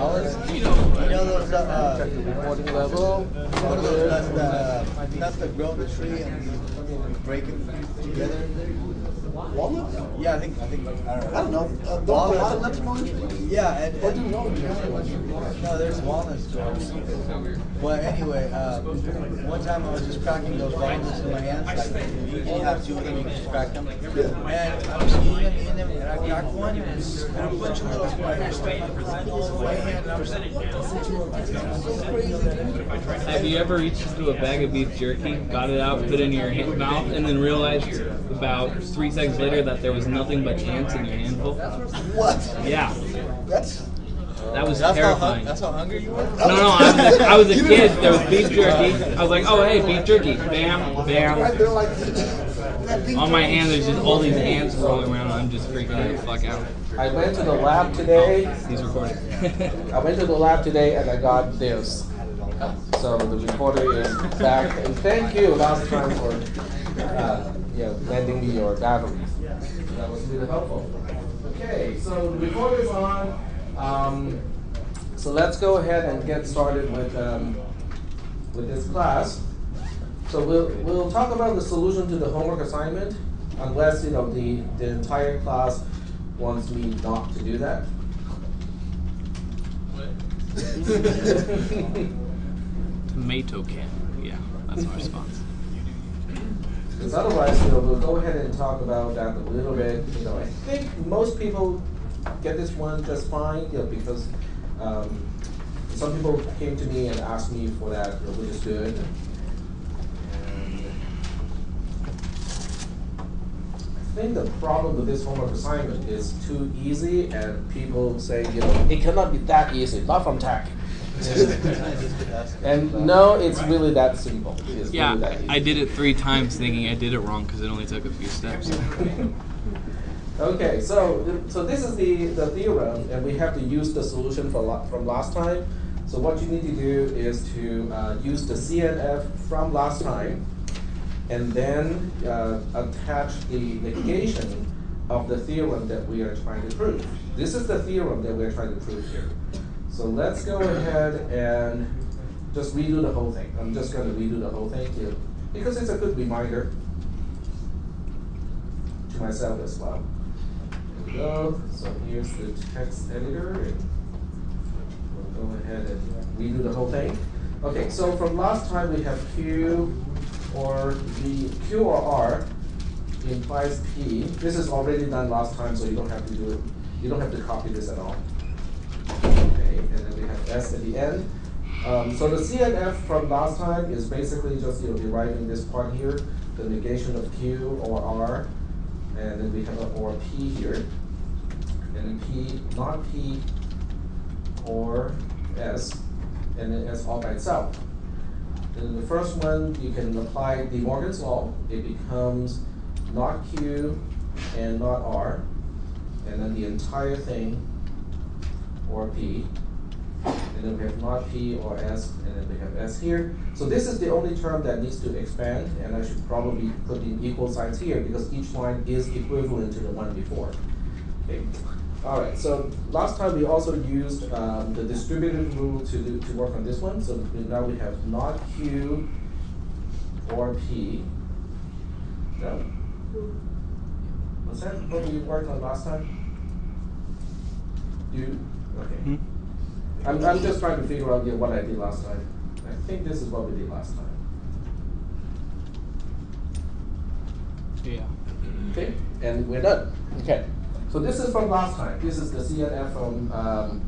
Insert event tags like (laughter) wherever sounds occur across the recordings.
You know those, uh, Recording level. what are those that, uh, nuts that grow in the tree and you break it together? Walnuts? Yeah, I think, I think, I don't know. I don't know. Uh, don't lots of nuts growing trees? Yeah, and, Or do you and know? no, there's walnuts growing. But anyway, uh, one time I was just cracking those walnuts in my hands, like you can have two of them, you can just crack them. And I was eating them, eating them, and I cracked one, and a bunch of little spiders started flying all over my hand, and I was Have you ever reached into a bag of beef jerky, got it out, put it in your hand, mouth, and then realized about three seconds later that there was nothing but ants in your handful? What? Yeah, That's. that was That's how, terrifying. hung, that's how hungry you were? No, no, I was, a, I was a kid. There was beef jerky. I was like, oh hey, beef jerky. Bam, Right bam. there, like. that big On my tree. hand, there's just all these ants rolling around. I'm just freaking the fuck out. I went to the lab today. He's recording. I went to the lab today and I got this. So the recorder is back. And thank you last time for uh, you know, lending me your batteries. That was really helpful. Okay, so the recorder is on. Um, so let's go ahead and get started with um, with this class. So we'll we'll talk about the solution to the homework assignment, unless you know the the entire class wants me not to do that. (laughs) (laughs) Tomato can. Yeah, that's my response. Because otherwise, you know, we'll go ahead and talk about that a little bit. You know, I think most people get this one just fine, you know, because um, some people came to me and asked me for that, you know, which is good. And I think the problem with this homework assignment is too easy, and people say, you know, it cannot be that easy, not from Tak. (laughs) and no, it's really that simple. It's Yeah, really that. I did it three times thinking I did it wrong because it only took a few steps. (laughs) Okay, so so this is the, the theorem, and we have to use the solution from, la- from last time. So what you need to do is to uh, use the CNF from last time, and then uh, attach the negation of the theorem that we are trying to prove. This is the theorem that we are trying to prove here. So let's go ahead and just redo the whole thing. I'm just going to redo the whole thing here because it's a good reminder to myself as well. There we go. So here's the text editor. And we'll go ahead and redo the whole thing. Okay, so from last time we have Q or the Q or R implies P. This is already done last time, so you don't have to do it. You don't have to copy this at all. And then we have S at the end. Um, so the CNF from last time is basically just you know deriving this part here, the negation of Q or R, and then we have a or P here, and then P not P or S, and then S all by itself. And the first one you can apply De Morgan's law. It becomes not Q and not R, and then the entire thing or P. And then we have not P or S, and then we have S here. So this is the only term that needs to expand, and I should probably put in equal signs here because each line is equivalent to the one before. Okay. All right. So last time we also used um, the distributive rule to do, to work on this one. So now we have not Q or P. No. Was that what we worked on last time? Do okay. Hmm? I'm, I'm just trying to figure out yeah, what I did last time. I think this is what we did last time. Yeah. Okay, and we're done. Okay, so this is from last time. This is the CNF from um,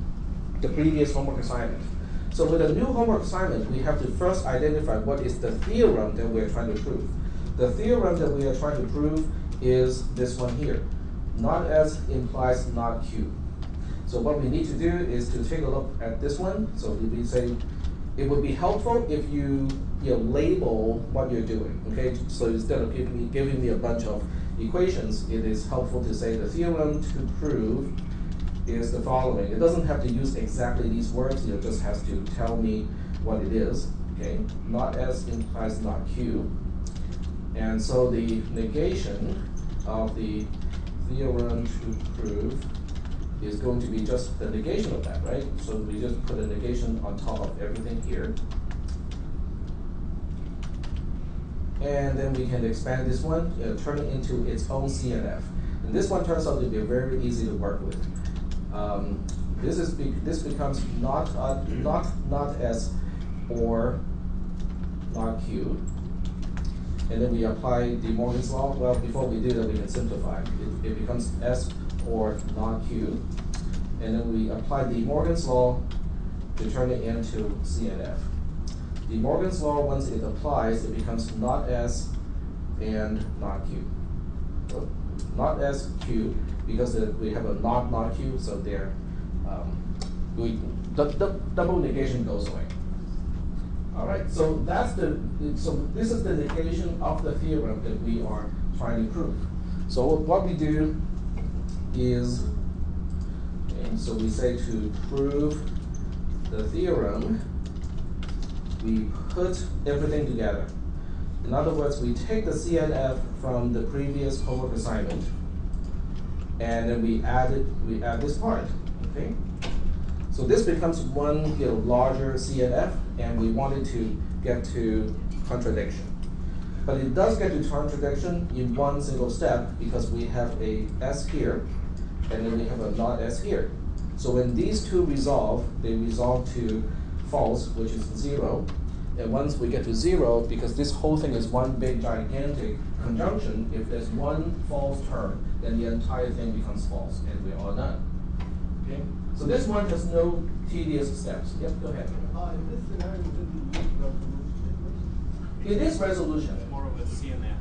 the previous homework assignment. So with a new homework assignment, we have to first identify what is the theorem that we're trying to prove. The theorem that we are trying to prove is this one here. Not S implies not Q. So what we need to do is to take a look at this one. So we say, it would be helpful if you, you know, label what you're doing, okay? So instead of giving me, giving me a bunch of equations, it is helpful to say the theorem to prove is the following. It doesn't have to use exactly these words, it just has to tell me what it is, okay? Not S implies not Q. And so the negation of the theorem to prove is going to be just the negation of that, right? So we just put a negation on top of everything here. And then we can expand this one, uh, turn it into its own CNF. And this one turns out to be very easy to work with. Um, this is be- this becomes not uh, not not S or not Q. And then we apply De Morgan's law. Well, before we do that, we can simplify. It, it becomes S or not Q. And then we apply De Morgan's law to turn it into CNF. De Morgan's law, once it applies, it becomes not S and not Q. Not S, Q, because we have a not not Q, so there, um, we, the, the double negation goes away. All right, so that's the, so this is the negation of the theorem that we are trying to prove. So what we do is, and so we say to prove the theorem, we put everything together. In other words, we take the CNF from the previous homework assignment, and then we add it, we add this part, okay? So this becomes one you know, larger CNF, and we wanted to get to contradiction. But it does get to contradiction in one single step because we have a S here, and then we have a not S here. So when these two resolve, they resolve to false, which is zero. And once we get to zero, because this whole thing is one big gigantic conjunction, if there's one false term, then the entire thing becomes false, and we're all done. Okay? So this one has no tedious steps. Yep, go ahead. Uh, in this scenario, would it resolution? It is resolution. It's more of a CNF.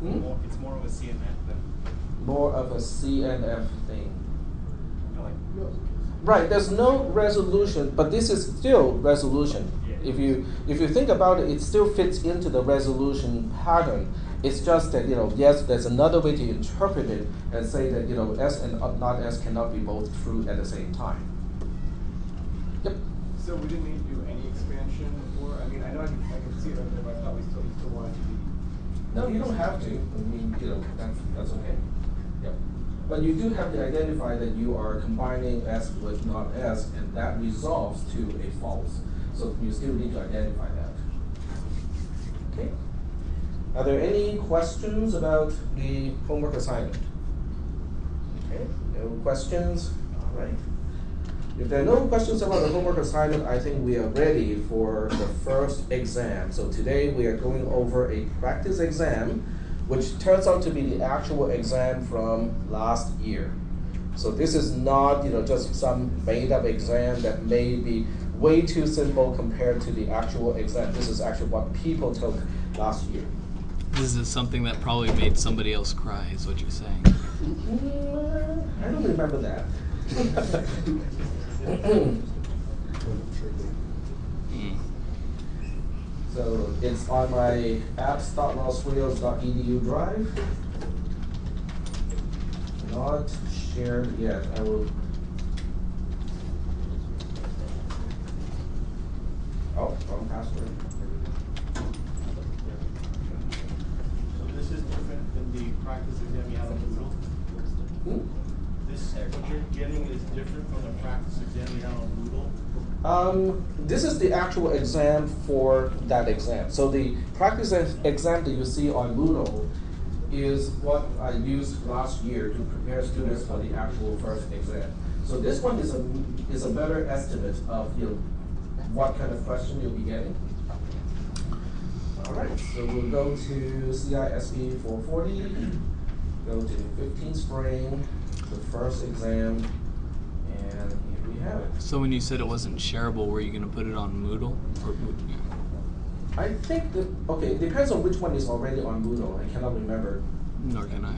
Hmm? It's more of a CNF than, More of a CNF thing. you know, like, Right, there's no resolution, but this is still resolution. If you if you think about it, it still fits into the resolution pattern. It's just that you know, yes, there's another way to interpret it and say that you know S and not S cannot be both true at the same time. Yep. So we didn't need to do any expansion or, I mean, I know I can, I can see it up there, but I thought we still, we still wanted to be. No, you don't have to. I mean, you know, that's that's okay. But you do have to identify that you are combining S with not S, and that resolves to a false. So you still need to identify that. Okay. Are there any questions about the homework assignment? Okay, no questions? All right. If there are no questions about the homework assignment, I think we are ready for the first exam. So today we are going over a practice exam, which turns out to be the actual exam from last year. So this is not, you know, just some made-up exam that may be way too simple compared to the actual exam. This is actually what people took last year. This is something that probably made somebody else cry, is what you're saying. Mm, I don't remember that. (laughs) (clears throat) So it's on my apps.losrios.edu drive. Not shared yet. I will. Oh, wrong password. so this is different than the practice exam you had on Moodle? Hmm? This, what you're getting is different from the practice exam you had on Moodle? Um, this is the actual exam for that exam. So the practice exam that you see on Moodle is what I used last year to prepare students for the actual first exam. So this one is a is a better estimate of you know what kind of question you'll be getting. All right, so we'll go to CISP 440, go to 15 spring, the first exam, and have it. So when you said it wasn't shareable, were you going to put it on Moodle? Or, I think that, okay, it depends on which one is already on Moodle. I cannot remember. nor can I.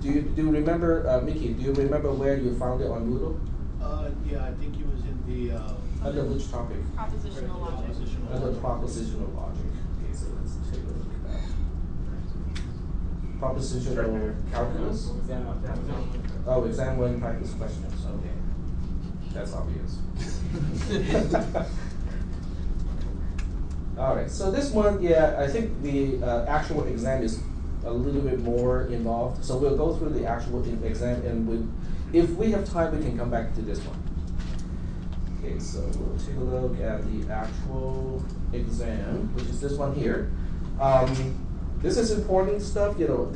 Do you, do you remember, uh, Mickey, do you remember where you found it on Moodle? Uh, yeah, I think it was in the, uh. Under which topic? Propositional logic. Propositional Under logic. propositional logic. Okay, so let's take a look at that. Propositional calculus? Oh, exam one practice questions, okay. That's obvious. (laughs) All right, so this one, yeah, I think the uh, actual exam is a little bit more involved. So we'll go through the actual exam and we, If we have time, we can come back to this one. Okay, so we'll take a look at the actual exam, which is this one here. Um, this is important stuff, you know,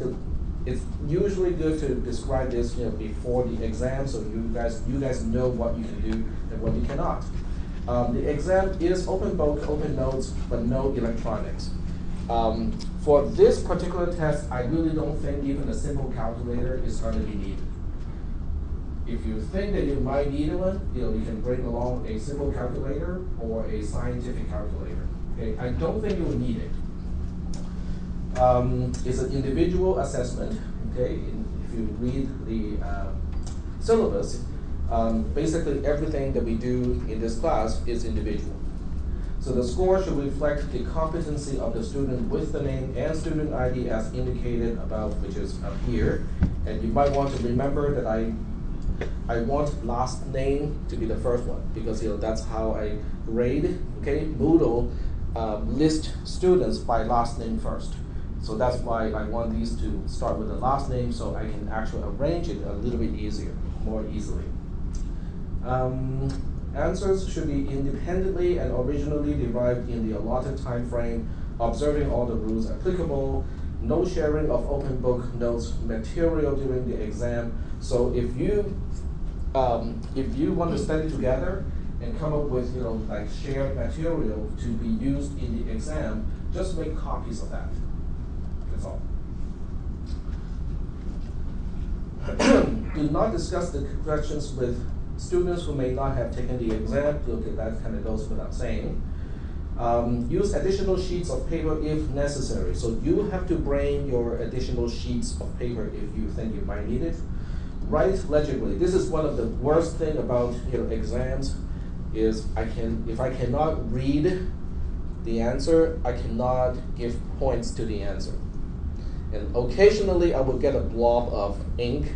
it's usually good to describe this, you know, before the exam, so you guys, you guys know what you can do and what you cannot. Um, the exam is open book, open notes, but no electronics. Um, for this particular test, I really don't think even a simple calculator is going to be needed. If you think that you might need one, you know, you can bring along a simple calculator or a scientific calculator. Okay, I don't think you will need it. Um, it's an individual assessment. Okay, if you read the uh, syllabus, um, basically everything that we do in this class is individual. So the score should reflect the competency of the student with the name and student ID as indicated above, which is up here. And you might want to remember that I, I want last name to be the first one, because you know, that's how I grade, okay? Moodle um, list students by last name first. So that's why I want these to start with the last name, so I can actually arrange it a little bit easier, more easily. Um, answers should be independently and originally derived in the allotted time frame, observing all the rules applicable, no sharing of open book notes material during the exam. So if you um, if you want to study together and come up with you know like shared material to be used in the exam, just make copies of that. That's all. (coughs) Do not discuss the questions with students who may not have taken the exam. Okay, that kind of goes without saying. Um, use additional sheets of paper if necessary. So you have to bring your additional sheets of paper if you think you might need it. Write legibly. This is one of the worst thing about you know, exams is I can if I cannot read the answer, I cannot give points to the answer. And occasionally I will get a blob of ink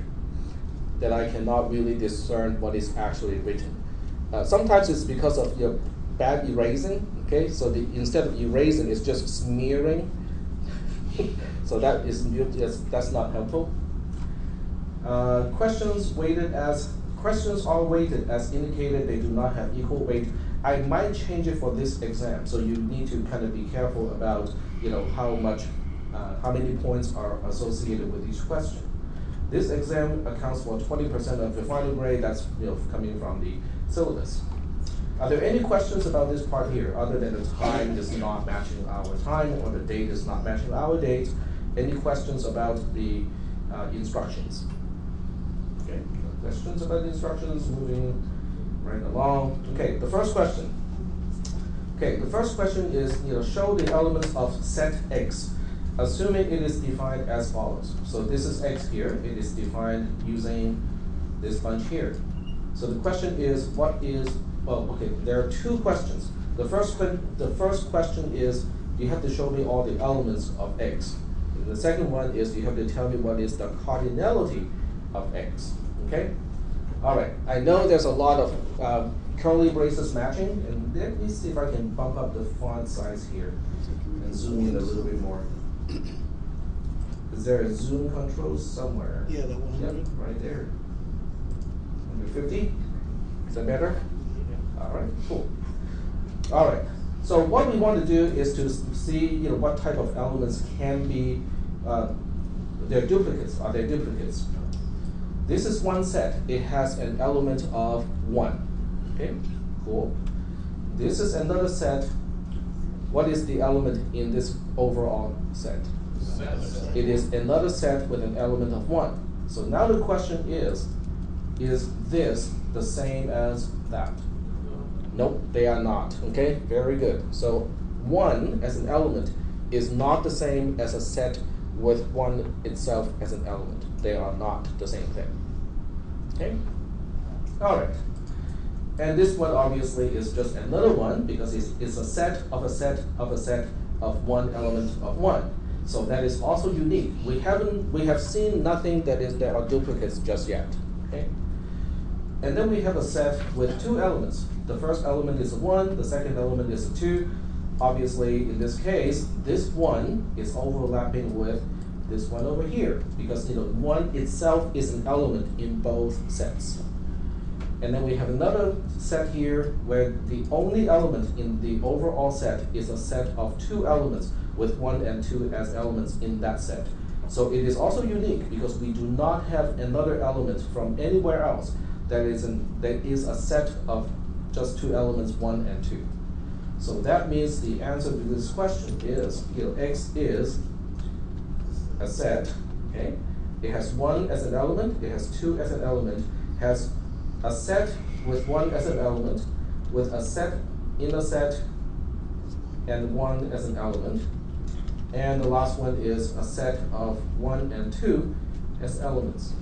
that I cannot really discern what is actually written. Uh, sometimes it's because of your bad erasing. Okay, so the, instead of erasing, it's just smearing. (laughs) so that is that's, not helpful. Uh, questions weighted as questions are weighted as indicated. They do not have equal weight. I might change it for this exam, so you need to kind of be careful about you know how much, uh, how many points are associated with each question. This exam accounts for 20% of the final grade. That's you know coming from the syllabus. Are there any questions about this part here, other than the time is not matching our time or the date is not matching our date? Any questions about the uh, instructions? Okay, no questions about the instructions, moving right along. Okay, the first question. Okay, the first question is, you know, show the elements of set X, assuming it is defined as follows. So this is X here, it is defined using this bunch here. So the question is, what is, well, okay, there are two questions. The first, the first question is, you have to show me all the elements of X. And the second one is, you have to tell me what is the cardinality of X, okay? All right, I know there's a lot of um, curly braces matching, and let me see if I can bump up the font size here and zoom in a little bit more. Is there a zoom control somewhere? Yeah, that Yep, 100. right there. Under fifty? Is that better? All right, cool. All right, so what we want to do is to s- see, you know, what type of elements can be, uh, they're duplicates, are they duplicates? This is one set, it has an element of one, okay, cool. This is another set, what is the element in this overall set? It is another set with an element of one. So now the question is, is this the same as that? Nope, they are not. Okay, very good. So one as an element is not the same as a set with one itself as an element. They are not the same thing. Okay? All right. And this one obviously is just another one because it's, it's a set of a set of a set of one element of one. So that is also unique. We haven't we have seen nothing that is that are duplicates just yet. Okay? And then we have a set with two elements. The first element is a one, the second element is a two. Obviously, in this case, this one is overlapping with this one over here, because, you know, one itself is an element in both sets. And then we have another set here where the only element in the overall set is a set of two elements with one and two as elements in that set. So it is also unique because we do not have another element from anywhere else that is an, that is a set of just two elements, one and two. So that means the answer to this question is, you know, X is a set, okay? It has one as an element, it has two as an element, has a set with one as an element, with a set in a set, and one as an element. And the last one is a set of one and two as elements.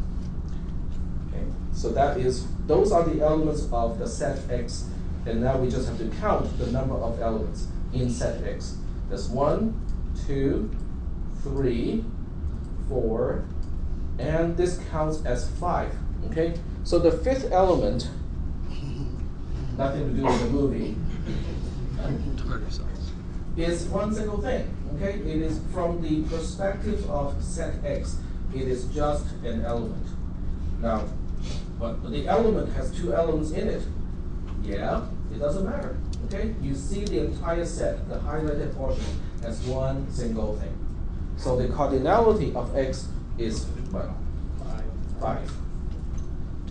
Okay, so that is, those are the elements of the set X, and now we just have to count the number of elements in set X. There's one, two, three, four, and this counts as five. Okay, so the fifth element, (laughs) nothing to do with the movie, is one single thing. Okay, it is from the perspective of set X. It is just an element. Now, but the element has two elements in it. Yeah, it doesn't matter. Okay, you see the entire set, the highlighted portion, as one single thing. So the cardinality of X is what? Five.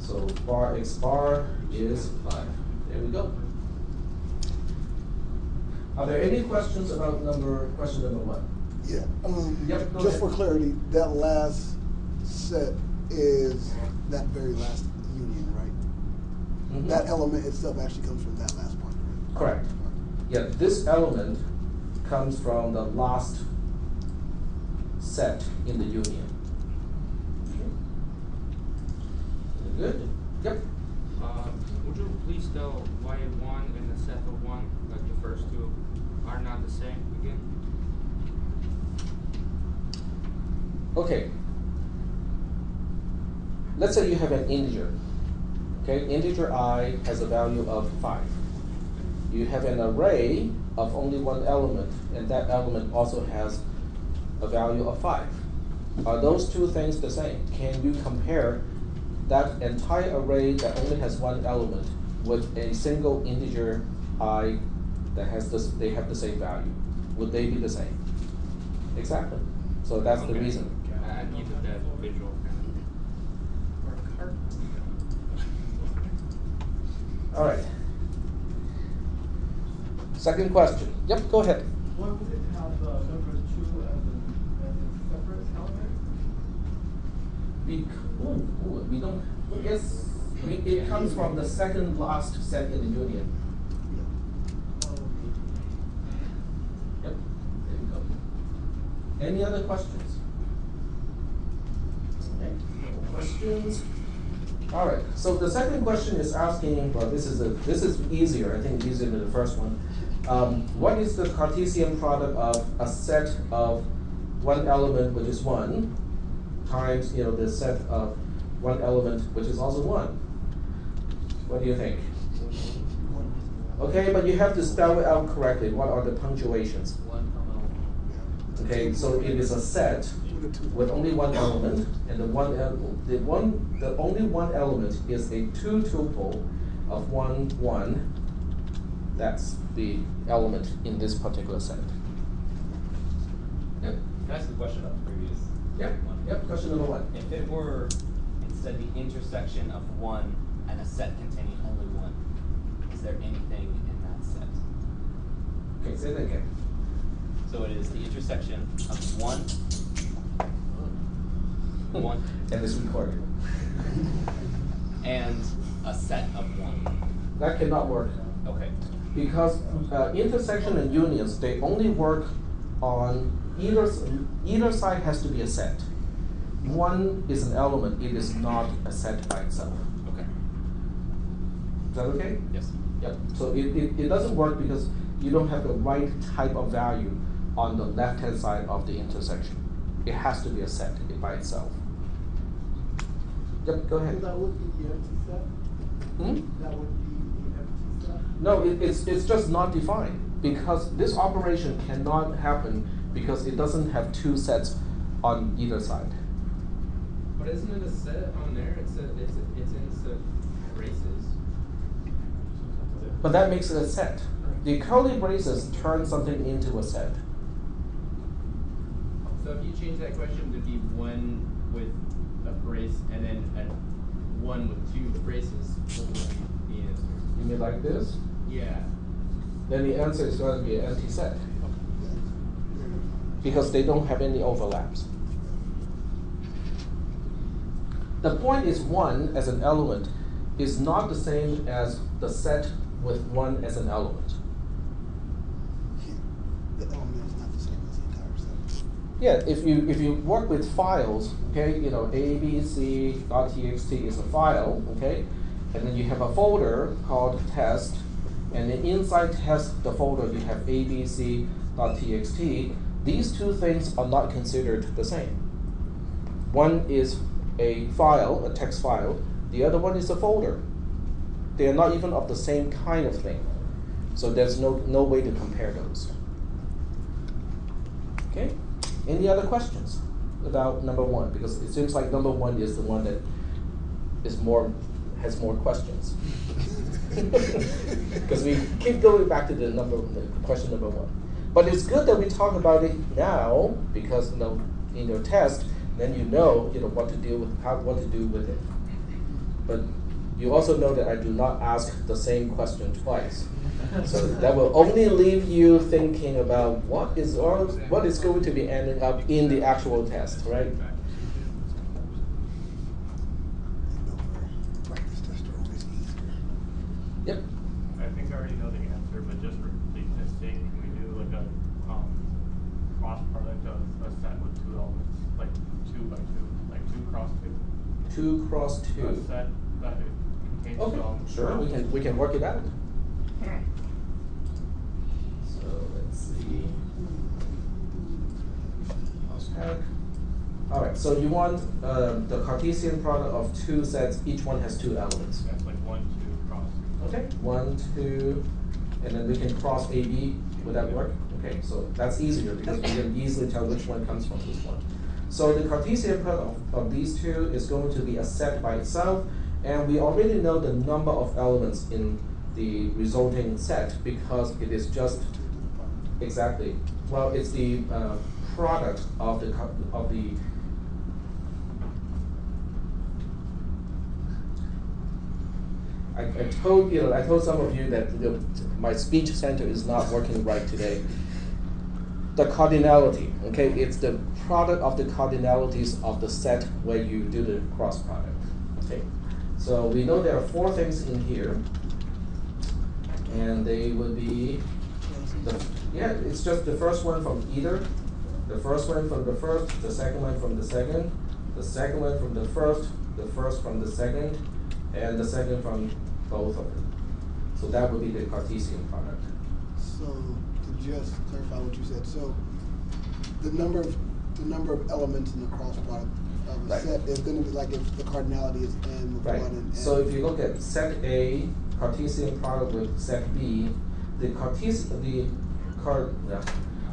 So bar X bar is five. There we go. Are there any questions about number, question number one? Yeah, um, Yep, go just for clarity, that last set is that very last union, right? Mhm. That element itself actually comes from that last part, right? Correct. Yeah, this element comes from the last set in the union. Good? Yep. Uh, would you please tell why one and the set of one, like the first two, are not the same again? Okay. Let's say you have an integer. Okay, integer i has a value of 5. You have an array of only one element, and that element also has a value of 5. Are those two things the same? Can you compare that entire array that only has one element with a single integer i that has this, they have the same value? Would they be the same? Exactly. So that's the reason. I I needed that visual. All right. Second question. Yep, go ahead. Why would it have uh, number two as a, as a separate element? Bec- ooh, ooh, we don't, yes, we, it comes from the second last set in the union. Yep, there you go. Any other questions? Okay, questions? All right, so the second question is asking, well, this is a, this is easier, I think easier than the first one. Um, what is the Cartesian product of a set of one element, which is one, times, you know, the set of one element, which is also one? What do you think? Okay, but you have to spell it out correctly. What are the punctuations? Okay, so it is a set With a two. with only one element, and the one, the one, the only one element is a two tuple of one, one. That's the element in this particular set. Yep, Can I ask a question about the previous? one? Yep, question number one. If it were instead the intersection of one and a set containing only one, is there anything in that set? Okay, say that again. So it is the intersection of one, one, And this recorded. and a set of one. That cannot work. Okay. Because uh, intersection and unions, they only work on either, either side has to be a set. One is an element, it is not a set by itself. Okay. Is that okay? Yes. Yep, so it, it, it doesn't work because you don't have the right type of value on the left-hand side of the intersection. It has to be a set by itself. Yep, go ahead. That would be the empty set? Hmm? That would be the empty set? No, it, it's, it's just not defined, because this operation cannot happen because it doesn't have two sets on either side. But isn't it a set on there? It's a, it's a, it's in set braces. But that makes it a set. The curly braces turn something into a set. So if you change that question to be one with a brace and then a one with two braces, what would be the answer? You mean like this? Yeah. Then the answer is going to be an empty set. Because they don't have any overlaps. The point is one as an element is not the same as the set with one as an element. The element is not the same as the entire set. Yeah, if you if you work with files, okay, you know, A B C dot txt is a file, okay, and then you have a folder called test, and then inside test the folder you have A B C dot txt. These two things are not considered the same. One is a file, a text file. The other one is a folder. They are not even of the same kind of thing. So there's no no way to compare those. Okay. Any other questions about number one? Because it seems like number one is the one that is more has more questions. (laughs) Because we keep going back to the number question number one. But it's good that we talk about it now because you know in your test, then you know you know what to deal with how what to do with it. But you also know that I do not ask the same question twice. So that will only leave you thinking about what is what is going to be ending up in the actual test, right? You know, for practice tests are always easier. Yep. I think I already know the answer, but just for completeness sake, can we do like a, um, cross product of a set with two elements, like two by two, like two cross two? Two cross two. set that it contains Okay, sure, we can we can work it out. So let's see. Okay. All right, so you want um, the Cartesian product of two sets, each one has two elements. Yeah, like one, two, cross. Okay, one, two, and then we can cross A, B, would that work? Okay, so that's easier because we can easily tell which one comes from which one. So the Cartesian product of, these two is going to be a set by itself, and we already know the number of elements in the resulting set because it is just exactly, well, it's the uh, product of the, of the I, I told you know I told some of you that know, my speech center is not working right today. The cardinality, okay, it's the product of the cardinalities of the set where you do the cross product. Okay, so we know there are four things in here, and they would be the, yeah, it's just the first one from either, the first one from the first, the second one from the second, the second one from the first, the first from the second, and the second from both of them. So that would be the Cartesian product. So just clarify what you said, so the number of the number of elements in the cross product of a Right. set is going to be like if the cardinality is n with Right. one and n. So if you look at set A, Cartesian product with set B, the Cartesian the card yeah,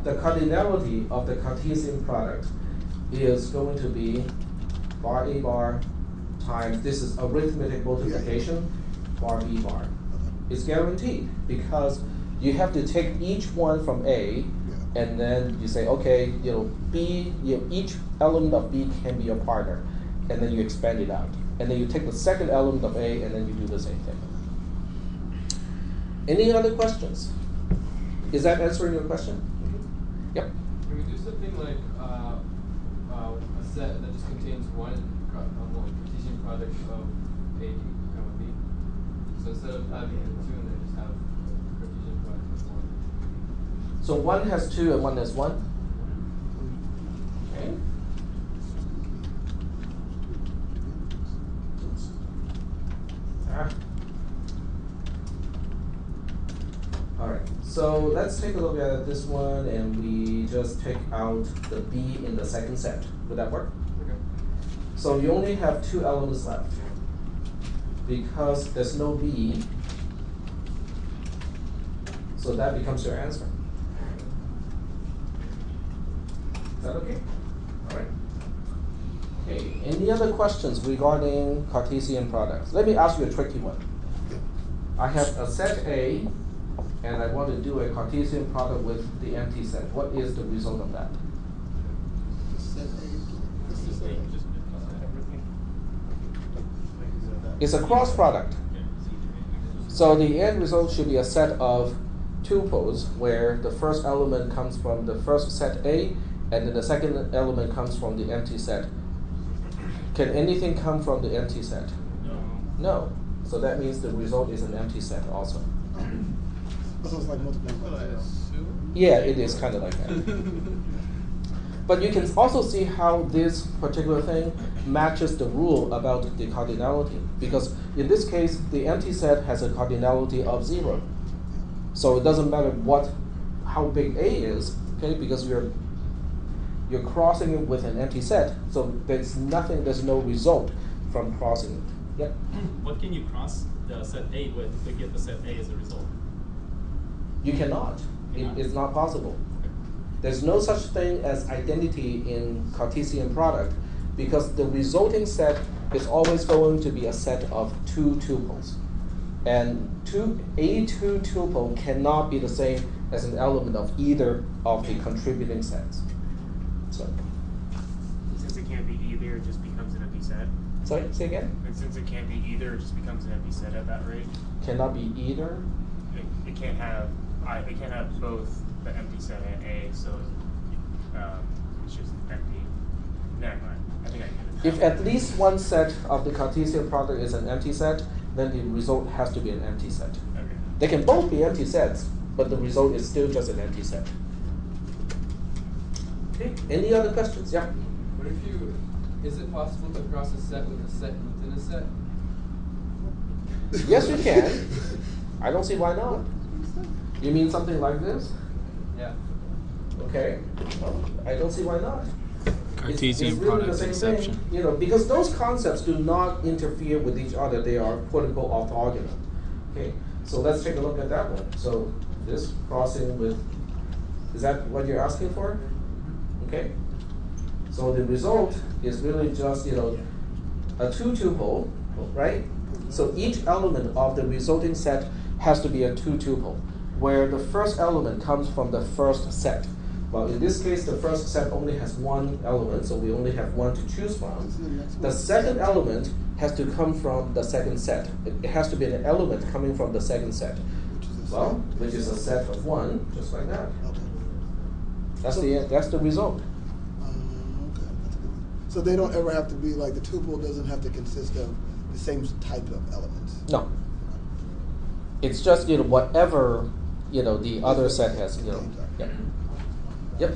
the cardinality of the Cartesian product is going to be bar A bar times this is arithmetic multiplication bar B bar. It's guaranteed because you have to take each one from A Yeah. and then you say, okay, you know, B, you know, each element of B can be a partner, and then you expand it out. And then you take the second element of A and then you do the same thing. Any other questions? Is that answering your question? Yep. Can we do something like, uh, uh, a set that just contains one, co- uh, one Cartesian product of A, comma, B? So instead of having two, and then just have Cartesian product of one. So one has two and one has one. Okay. Ah. All right. So let's take a look at this one, and we just take out the B in the second set. Would that work? Okay. So you only have two elements left. Because there's no B, so that becomes your answer. Is that okay? All right. Okay, any other questions regarding Cartesian products? Let me ask you a tricky one. I have a set A, and I want to do a Cartesian product with the empty set. What is the result of that? Set A, this is set A. It's a cross product. So the end result should be a set of tuples where the first element comes from the first set A and then the second element comes from the empty set. Can anything come from the empty set? No. No. So that means the result is an empty set also. So it's like multiplying by zero. Yeah, it is kind of like that. (laughs) But you can also see how this particular thing matches the rule about the cardinality. Because in this case, the empty set has a cardinality of zero. So it doesn't matter what, how big A is, okay, because you're you're crossing it with an empty set, so there's nothing, there's no result from crossing it. Yep. What can you cross the set A with to get the set A as a result? You cannot. It, Cannot. it's not possible. There's no such thing as identity in Cartesian product because the resulting set is always going to be a set of two tuples. And two, a two tuple cannot be the same as an element of either of the contributing sets. So, Since it can't be either, it just becomes an empty set. sorry, say again? And since it can't be either, it just becomes an empty set at that rate. Cannot be either. It, it can't have, I, it can't have both the empty set and A, so, um, it's just empty. Never mind, I think I get it. If at least one set of the Cartesian product is an empty set, then the result has to be an empty set. Okay. They can both be empty sets, but the result is still just an empty set. Okay, any other questions? Yeah. What if you, is it possible to cross a set with a set within a set? Yes, you can. (laughs) I don't see why not. You mean something like this? Yeah. Okay. Well, I don't see why not. It's- Cartesian it's really the product same exception. Thing, you know, because those concepts do not interfere with each other. They are quote unquote orthogonal. Okay. So let's take a look at that one. So this crossing with, is that what you're asking for? Okay. So the result is really just you know a two tuple, right? So each element of the resulting set has to be a two tuple, where the first element comes from the first set. Well, in this case, the first set only has one element, so we only have one to choose from. The second element has to come from the second set. It has to be an element coming from the second set. Well, which is a set of one, just like that. Okay. That's So- the that's the result. Um, okay, that's good. So they don't ever have to be like the tuple doesn't have to consist of the same type of elements. No. It's just you know whatever you know the other set has you know. Yep. Yep.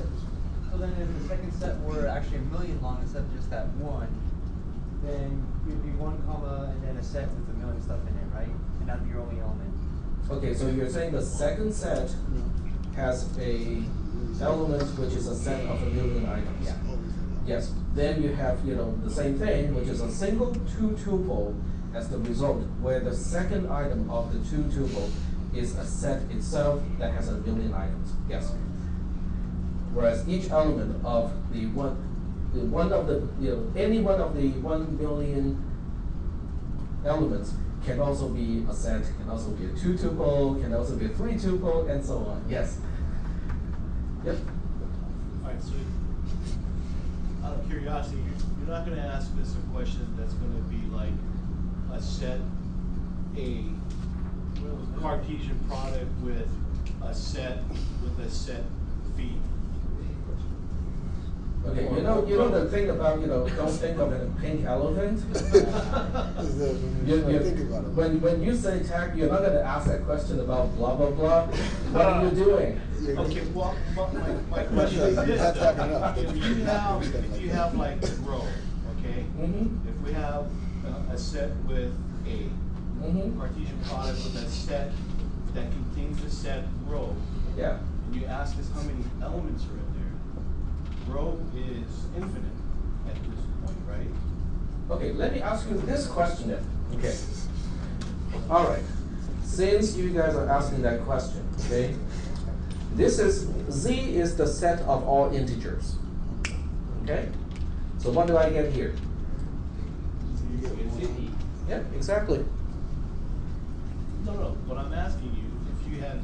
So then if the second set were actually a million long instead of just that one, then it'd be one comma and then a set with a million stuff in it, right? And that'd be your only element. Okay, so you're saying the second set has a element which is a set of a million items. Yeah. Yes. Then you have you know the same thing, which is a single two tuple as the result, where the second item of the two tuple is a set itself that has a million items. Yes. Whereas each element of the one, the one of the you know any one of the one million elements can also be a set, can also be a two tuple, can also be a three tuple, and so on. Yes. Yep. Alright, so out of curiosity, you're, you're not gonna ask us a question that's gonna be like a set, a Cartesian product with a set, with a set phi. Okay, you know, you know the thing about, you know, don't think of a pink elephant? Is when You, you you, think about it? when, when you say Tak, you're not gonna ask that question about blah, blah, blah. What are you uh, doing? Okay, well, my, my, my (laughs) question is this, not though. enough. if you have, if you have like a rho, okay? Mhm. If we have a, a set with a Mhm. Cartesian product with a set that contains the set rho, Yeah. and you ask us how many elements are in there, rho is infinite at this point, right? Okay, let me ask you this question then. Okay. All right. Since you guys are asking that question, okay? This is, Z is the set of all integers. Okay? So what do I get here? So you get one. Yep, exactly. No, no, what I'm asking you, if you had,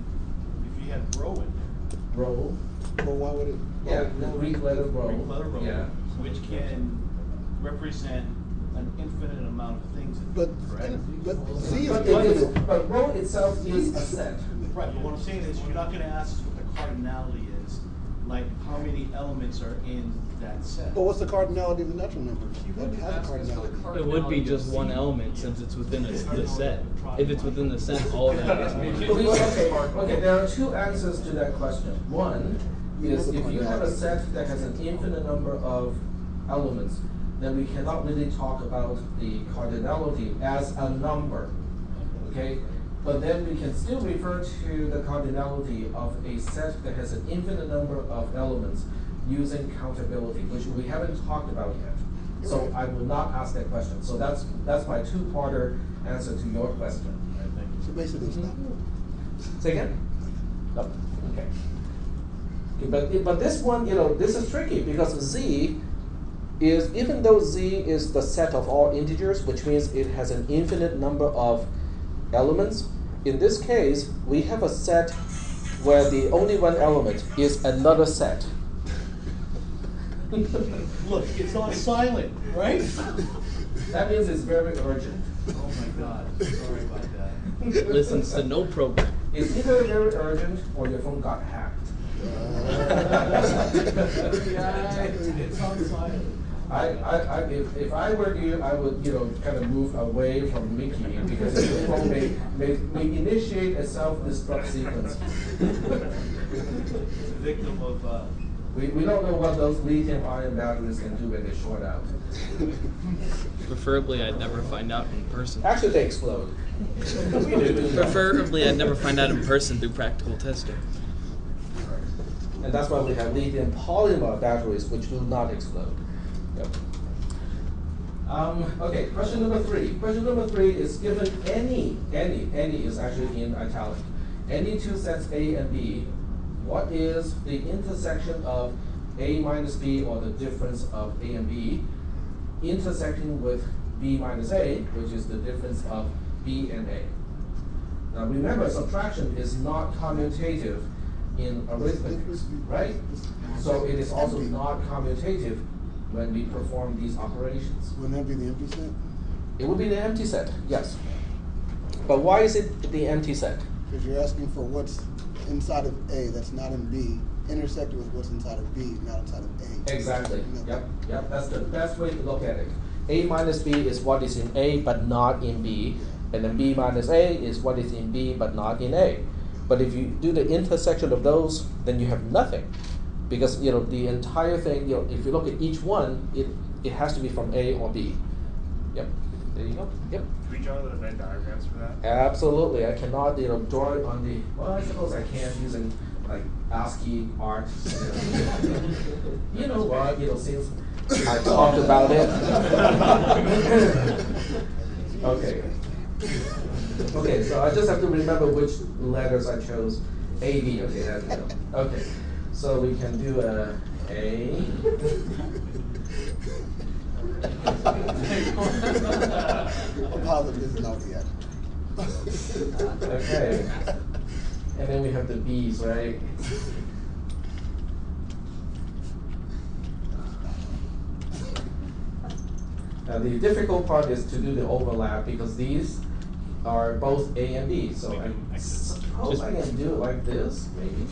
if you had rho in there, Rho. But why would it? why Yeah, would the Greek letter rho. Greek letter rho, Yeah. which can represent an infinite amount of things in But, it, correct? but Z is But it is, but rho itself is a set. Right, but what I'm saying is, you're not gonna ask us what the cardinality is, like how many elements are in that set. But what's the cardinality of the natural numbers? You wouldn't has a ask us for the cardinality. It would be just one C. element since it's within a, the set. If it's within the set, all of that is Okay, one. okay, okay, there are two answers to that question. One is if you have a set that has an infinite number of elements, then we cannot really talk about the cardinality as a number, okay? But then we can still refer to the cardinality of a set that has an infinite number of elements using countability, which we haven't talked about yet. So I will not ask that question. So that's, that's my two-parter answer to your question. So basically, it's not. Say again? No, okay. Okay, But, but this one, you know, this is tricky because z is, even though z is the set of all integers, which means it has an infinite number of elements, in this case, we have a set where the only one element is another set. (laughs) Look, it's on silent, right? That means it's very urgent. Oh my god, sorry about that. Listens to no program. It's either very urgent or your phone got hacked. (laughs) Yeah, it's on silent. I, I, I, if, if I were you, I would, you know, kind of move away from Mickey because his phone may, may, may initiate a self-destruct sequence. It's a victim of, uh, We, we don't know what those lithium ion batteries can do when they short out. Preferably, I'd never find out in person. Actually, they explode. Preferably, I'd never find out in person through practical testing. And that's why we have lithium polymer batteries which do not explode. Um, okay, question number three. Question number three is given any, any, any is actually in italic. Any two sets A and B, what is the intersection of A minus B or the difference of A and B intersecting with B minus A, which is the difference of B and A? Now remember, subtraction is not commutative in arithmetic, right? So it is also not commutative when we perform these operations. Wouldn't that be the empty set? It would be the empty set, yes. But why is it the empty set? Because you're asking for what's inside of A that's not in B, intersected with what's inside of B, not inside of A. Exactly. Yep, yep. That's the best way to look at it. A minus B is what is in A but not in B, and then B minus A is what is in B but not in A. But if you do the intersection of those, then you have nothing, because you know the entire thing. You know, if you look at each one, it it has to be from A or B. Yep. There you go. Yep. Can we draw the Venn diagrams for that? Absolutely. I cannot, you know, draw it on the. Well, I suppose I can using like ASCII art. (laughs) You know what? You know, since I talked about it. (laughs) okay. Okay, so I just have to remember which letters I chose. A, B. Okay, there we go. Okay, so we can do a A. a positive this is not the Okay. And then we have the B's, right? Now the difficult part is to do the overlap because these are both A and B, so I suppose I can do it like this, maybe.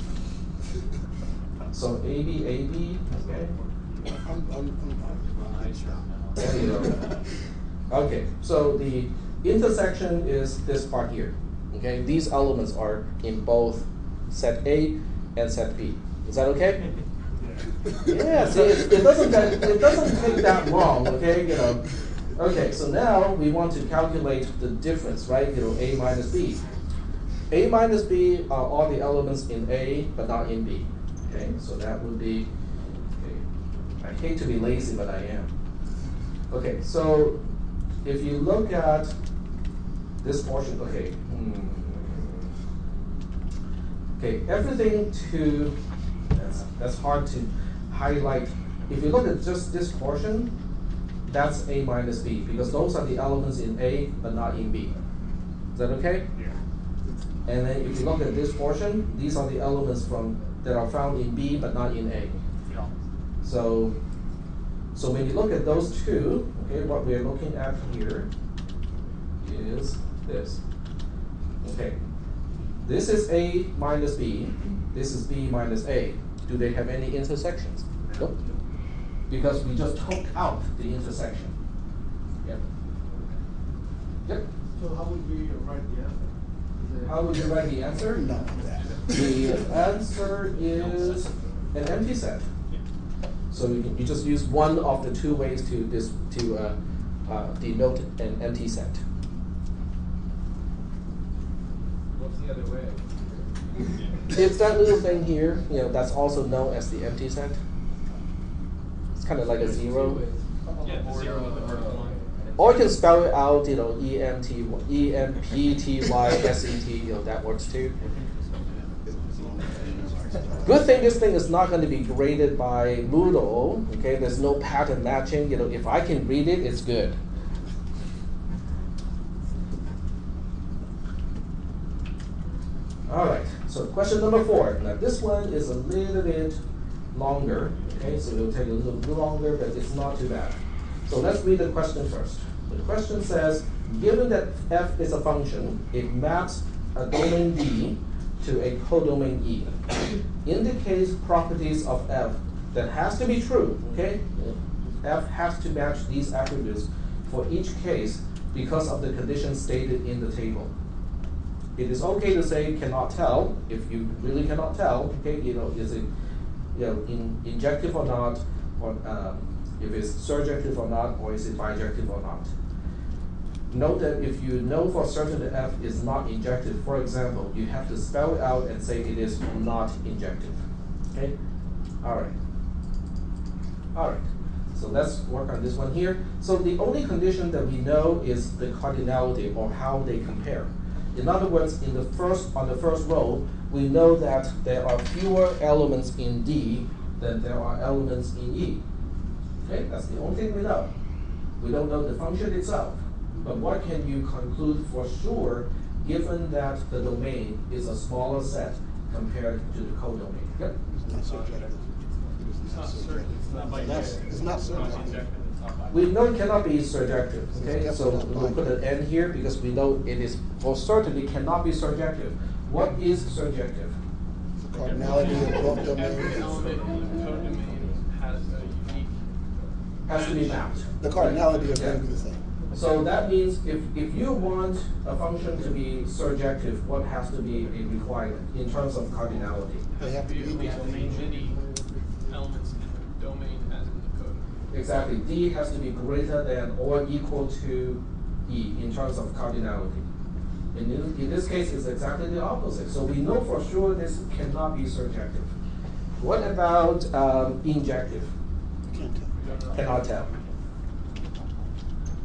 So A B A B, okay. I'm, I'm, I'm, There you go. Okay, so the intersection is this part here. Okay, these elements are in both set A and set B. Is that okay? (laughs) Yeah, see, it, it doesn't that, it doesn't take that long, okay? You know. Okay, so now we want to calculate the difference, right? You know, A minus B. A minus B are all the elements in A but not in B. Okay, so that would be. Okay, I hate to be lazy, but I am. Okay, so if you look at this portion, okay. hmm. Okay, everything to that's that's hard to highlight if you look at just this portion, that's A minus B, because those are the elements in A but not in B. Is that okay? Yeah. And then if you look at this portion, these are the elements from, that are found in B but not in A. Yeah. So, so when you look at those two, okay, what we're looking at here is this. Okay, this is A minus B, this is B minus A. Do they have any intersections? Nope. Because we just took out the intersection. Yep. Yep. So how would we write the answer? How would you write the answer? None of that. The answer is an empty set. So you, you just use one of the two ways to this to uh, uh, denote an empty set. What's the other way? It's that little thing here, you know, that's also known as the empty set. It's kind of like a zero. Yeah, the zero with the vertical line. Or you can spell it out, you know, E M T E M P T Y S E T, you know, that works too. Good thing this thing is not going to be graded by Moodle. Okay, there's no pattern matching. You know, if I can read it, it's good. All right. So question number four. Now this one is a little bit longer. Okay, so it'll take a little bit longer, but it's not too bad. So let's read the question first. The question says, given that f is a function, it maps a domain D to a codomain E. Indicates properties of f that has to be true, okay? f has to match these attributes for each case because of the conditions stated in the table. It is okay to say cannot tell if you really cannot tell, okay, you know, is it you know, in, injective or not, or um, if it's surjective or not, or is it bijective or not. Note that if you know for certain that F is not injective, for example, you have to spell it out and say it is not injective. Okay? Alright. Alright. So let's work on this one here. So the only condition that we know is the cardinality or how they compare. In other words, in the first on the first row, we know that there are fewer elements in D than there are elements in E. Okay, that's the only thing we know. We don't know the function itself. But what can you conclude for sure given that the domain is a smaller set compared to the codomain? Yep. It's not subjective. It's not certain, it's not by. It's not subjective. injective, it's not by. We know it cannot be surjective, okay? So we'll put an N here because we know it is for certain it cannot be surjective. What is surjective? The cardinality of both Every domains. element in the codomain has a unique. Has to be mapped. The cardinality is Yeah. Going to be the same. So that means if, if you want a function to be surjective, what has to be a requirement in terms of cardinality? They have to be At equal least to many, elements in the domain as in the code. Exactly, D has to be greater than or equal to E in terms of cardinality. And in, in this case, it's exactly the opposite. So we know for sure this cannot be surjective. What about um, injective? You can't tell. Cannot tell.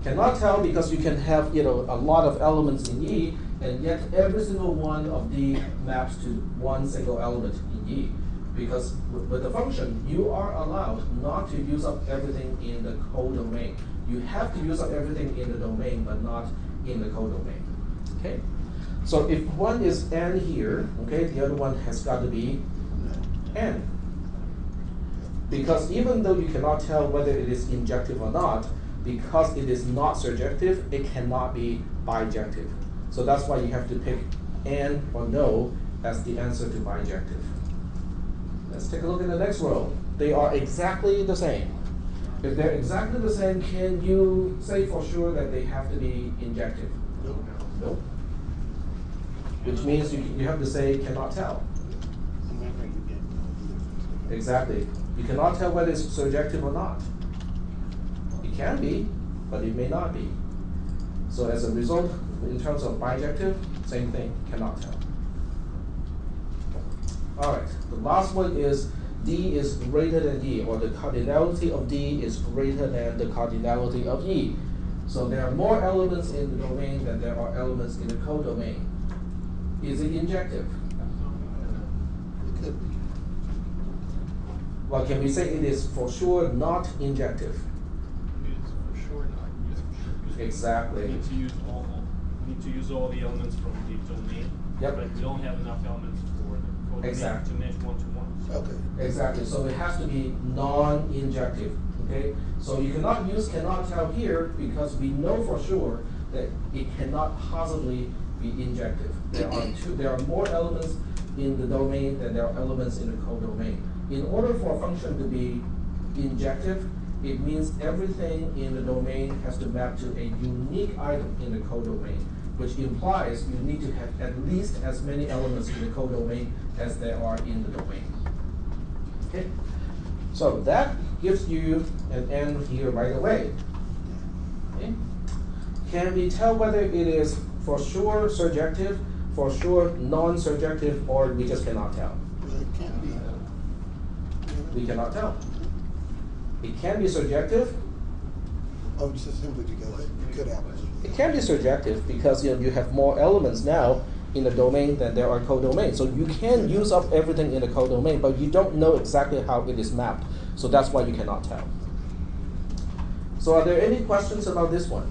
Cannot tell because you can have, you know, a lot of elements in E, and yet every single one of D maps to one single element in E. Because with, with the function, you are allowed not to use up everything in the codomain. You have to use up everything in the domain, but not in the codomain. Okay? So if one is n here, okay, the other one has got to be n. Because even though you cannot tell whether it is injective or not, because it is not surjective, it cannot be bijective. So that's why you have to pick and or no as the answer to bijective. Let's take a look at the next row. They are exactly the same. If they're exactly the same, can you say for sure that they have to be injective? No. Nope. Which means you, you have to say cannot tell. I'm not going to get either. Exactly. You cannot tell whether it's surjective or not. It can be, but it may not be. So as a result, in terms of bijective, same thing, cannot tell. All right, the last one is D is greater than E, or the cardinality of D is greater than the cardinality of E. So there are more elements in the domain than there are elements in the codomain. Is it injective? It could be. Well, can we say it is for sure not injective? It's for sure not, yes, for. Exactly. We need to use all, we need to use all the elements from the domain. Yep. But we don't have enough elements for the codomain Exactly. to match one to one. Okay. Exactly, so it has to be non-injective, okay? So you cannot use cannot tell here because we know for sure that it cannot possibly be injective. There are two, there are more elements in the domain than there are elements in the codomain. In order for a function to be injective, it means everything in the domain has to map to a unique item in the codomain, which implies you need to have at least as many elements in the codomain as there are in the domain. Okay, so that gives you an end here right away. Okay. Can we tell whether it is for sure surjective, for sure non-surjective, or we just cannot tell? It can't be. We cannot tell. It can be surjective, Oh, just simply because it could happen. it can be surjective because you know you have more elements now in the domain than there are codomains. So you can use up everything in the codomain, but you don't know exactly how it is mapped. So that's why you cannot tell. So are there any questions about this one?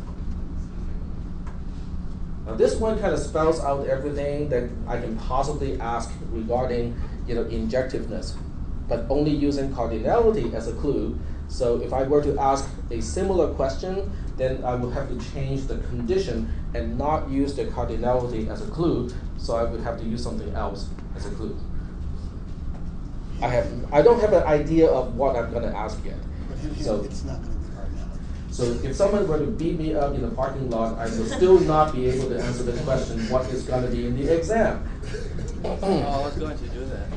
Now this one kind of spells out everything that I can possibly ask regarding you know injectiveness, but only using cardinality as a clue. So if I were to ask a similar question, then I would have to change the condition and not use the cardinality as a clue. So I would have to use something else as a clue. I have I don't have an idea of what I'm going to ask yet. But him, him, So it's not gonna be cardinality. so if someone were to beat me up in the parking lot, I will still not be able to answer the question, what is gonna be in the exam? Oh, I was going to do that.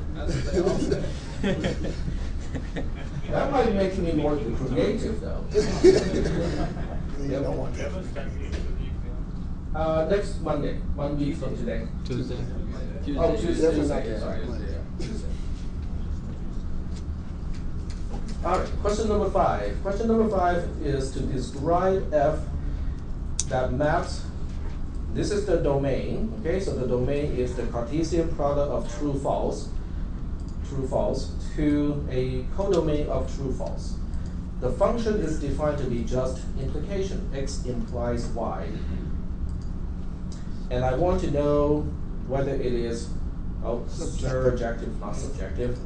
(laughs) (laughs) That's what they all say. That might make me more creative though. (laughs) You don't want that. have a start date for the exam? Uh, next Monday, one week from today. Tuesday. Oh, Tuesday, Tuesday. Tuesday, sorry. Tuesday. All right, question number five. Question number five is to describe f that maps, this is the domain, okay? So the domain is the Cartesian product of true, false, true, false, to a codomain of true, false. The function is defined to be just implication, x implies y. And I want to know whether it is, oh, surjective, not subjective,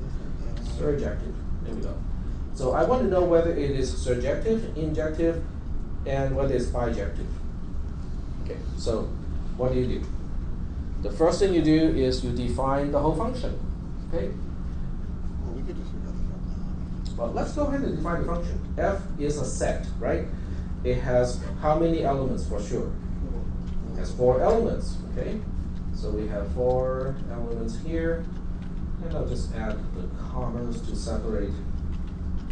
surjective, there we go. So I want to know whether it is surjective, injective, and whether it's bijective. Okay, so what do you do? The first thing you do is you define the whole function, okay? Well, let's go ahead and define the function. F is a set, right? It has how many elements for sure? It has four elements, okay? So we have four elements here, and I'll just add the commas to separate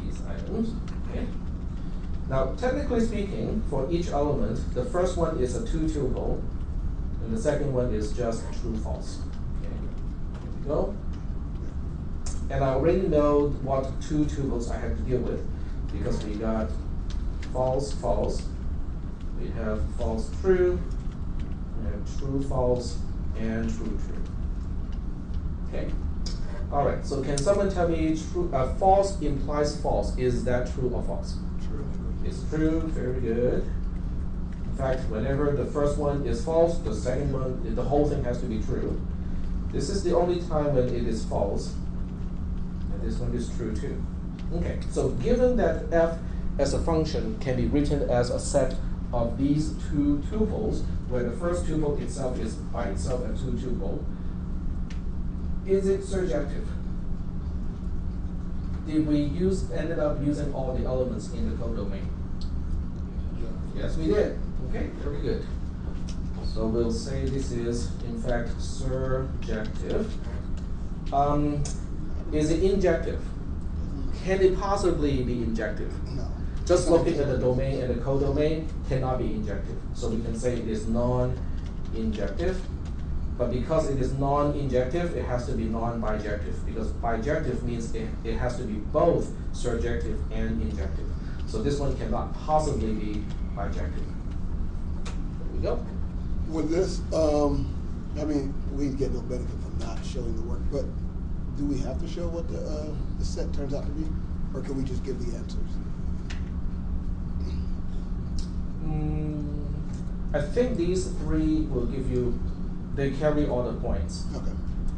these items, okay? Now, technically speaking, for each element, the first one is a two tuple, and the second one is just true false. Okay, here we go. And I already know what two tuples I have to deal with because we got false, false. We have false, true. We have true, false, and true, true. Okay. All right. So can someone tell me true? Uh, false implies false. Is that true or false? True. It's true. Very good. In fact, whenever the first one is false, the second one, the whole thing has to be true. This is the only time when it is false. This one is true too. Okay, so given that f as a function can be written as a set of these two tuples, where the first tuple itself is by itself a two tuple, is it surjective? Did we use ended up using all the elements in the codomain? Yes, we did. Okay, very good. So we'll say this is in fact surjective. Um, is it injective? Can it possibly be injective? No. Just looking at the domain and the codomain cannot be injective. So we can say it is non-injective. But because it is non-injective, it has to be non-bijective. Because bijective means it, it has to be both surjective and injective. So this one cannot possibly be bijective. There we go. With this, um, I mean, we get no benefit from not showing the work, but do we have to show what the, uh, the set turns out to be? Or can we just give the answers? Mm, I think these three will give you, they carry all the points. Okay.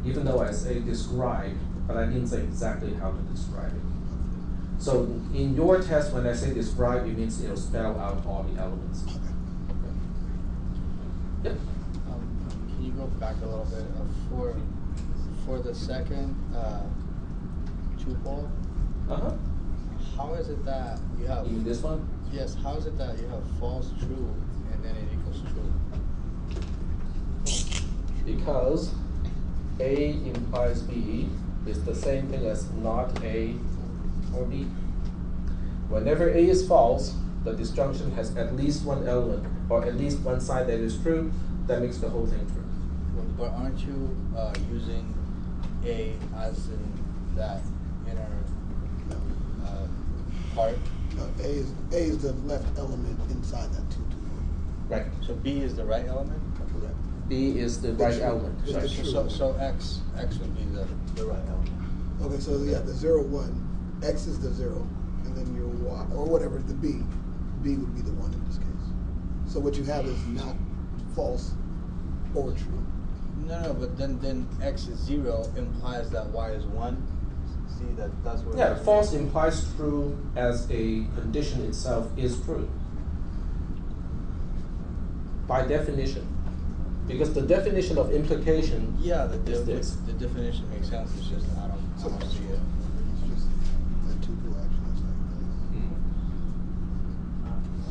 Even though I say describe, but I didn't say exactly how to describe it. So in your test, when I say describe, it means it'll spell out all the elements. Yep. Um, Can you go back a little bit, uh, for, for the second, uh, tuple, Uh-huh. how is it that you have? You mean this one? Yes, how is it that you have false, true, and then it equals true? Because A implies B is the same thing as not A or B. Whenever A is false, the disjunction has at least one element or at least one side that is true, that makes the whole thing true. But- But aren't you, uh, using A as in that inner, uh, part? No, A is, A is the left element inside that two tuple. Right. So B is the right element? Correct. B is the The right true- element. it's the right. So, so X, X would be the, the right element. Okay, so yeah, the zero one, X is the zero, and then your Y, or whatever, the B, B would be the one in this case. So what you have is not false or true. No, no, but then, then X is zero implies that Y is one. See, that, that's what. Yeah, false implies true as a condition itself is true. By definition. Because the definition of implication Yeah, the, is the, this. the definition makes sense, it's just, I don't, I don't see it. It's just that tuple action this. Hmm.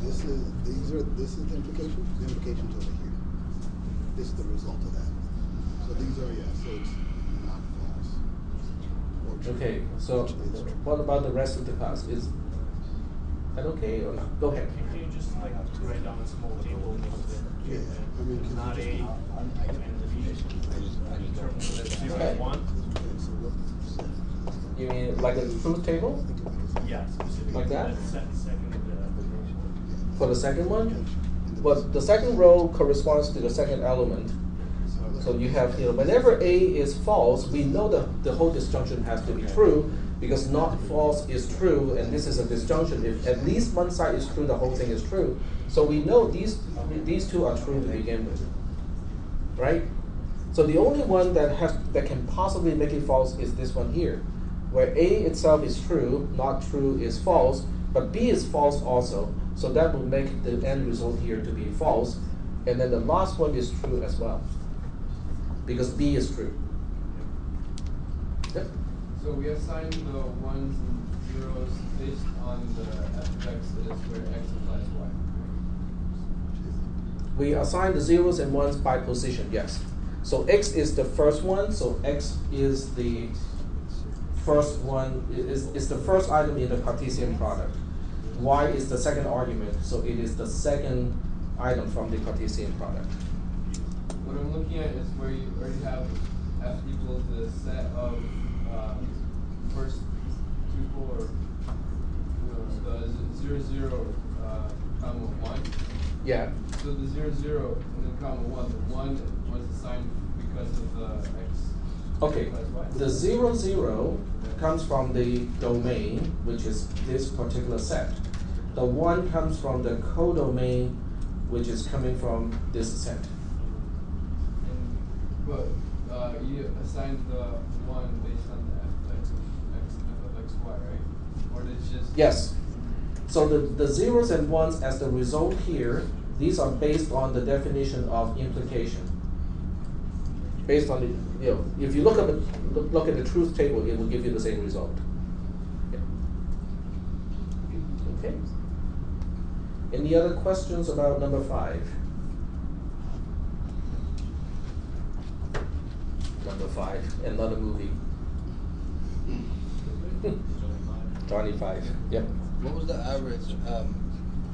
This is, these are, this is the implication, the implication's over here. This is the result of that. So these are, yeah, so it's not false. Okay, so Actually, it's true. what about the rest of the class? Is that okay or not? Go ahead. Can you just like write down a small table with the Yeah, I mean, can not you A just- I get the definition, I just, I determine just. that zero Okay. one? Okay, so what- You mean like a truth table Think of it as- Yeah. Like that? the se- second, uh, for the second one? But the second row corresponds to the second element. So you have, you know, whenever A is false, we know that the whole disjunction has to be true because not false is true, and this is a disjunction. If at least one side is true, the whole thing is true. So we know these these two are true to begin with, right? So the only one that has that can possibly make it false is this one here, where A itself is true, not true is false, but B is false also. So that will make the end result here to be false, and then the last one is true as well, because B is true. Yep. So we assign the ones and zeros based on the f of x is where x implies y. We assign the zeros and ones by position, yes. So x is the first one, so x is the first one, is, is the first item in the Cartesian product. Y is the second argument, so it is the second item from the Cartesian product. What I'm looking at is where you already have f equals the set of um, first tuple or you know, the zero zero uh, comma one. Yeah. So the zero zero and then comma one, the one was assigned because of the x. Okay, the zero zero comes from the domain, which is this particular set. The one comes from the codomain, which is coming from this set. But uh, you assigned the one based on the f x x f of x y, right? Or did it just Yes. So the, the zeros and ones as the result here, these are based on the definition of implication. Based on the, you know, if you look at the, look, look at the truth table, it will give you the same result. Okay. Any other questions about number five? Number five, another movie. (laughs) Johnny Five, yep. What was the average, um,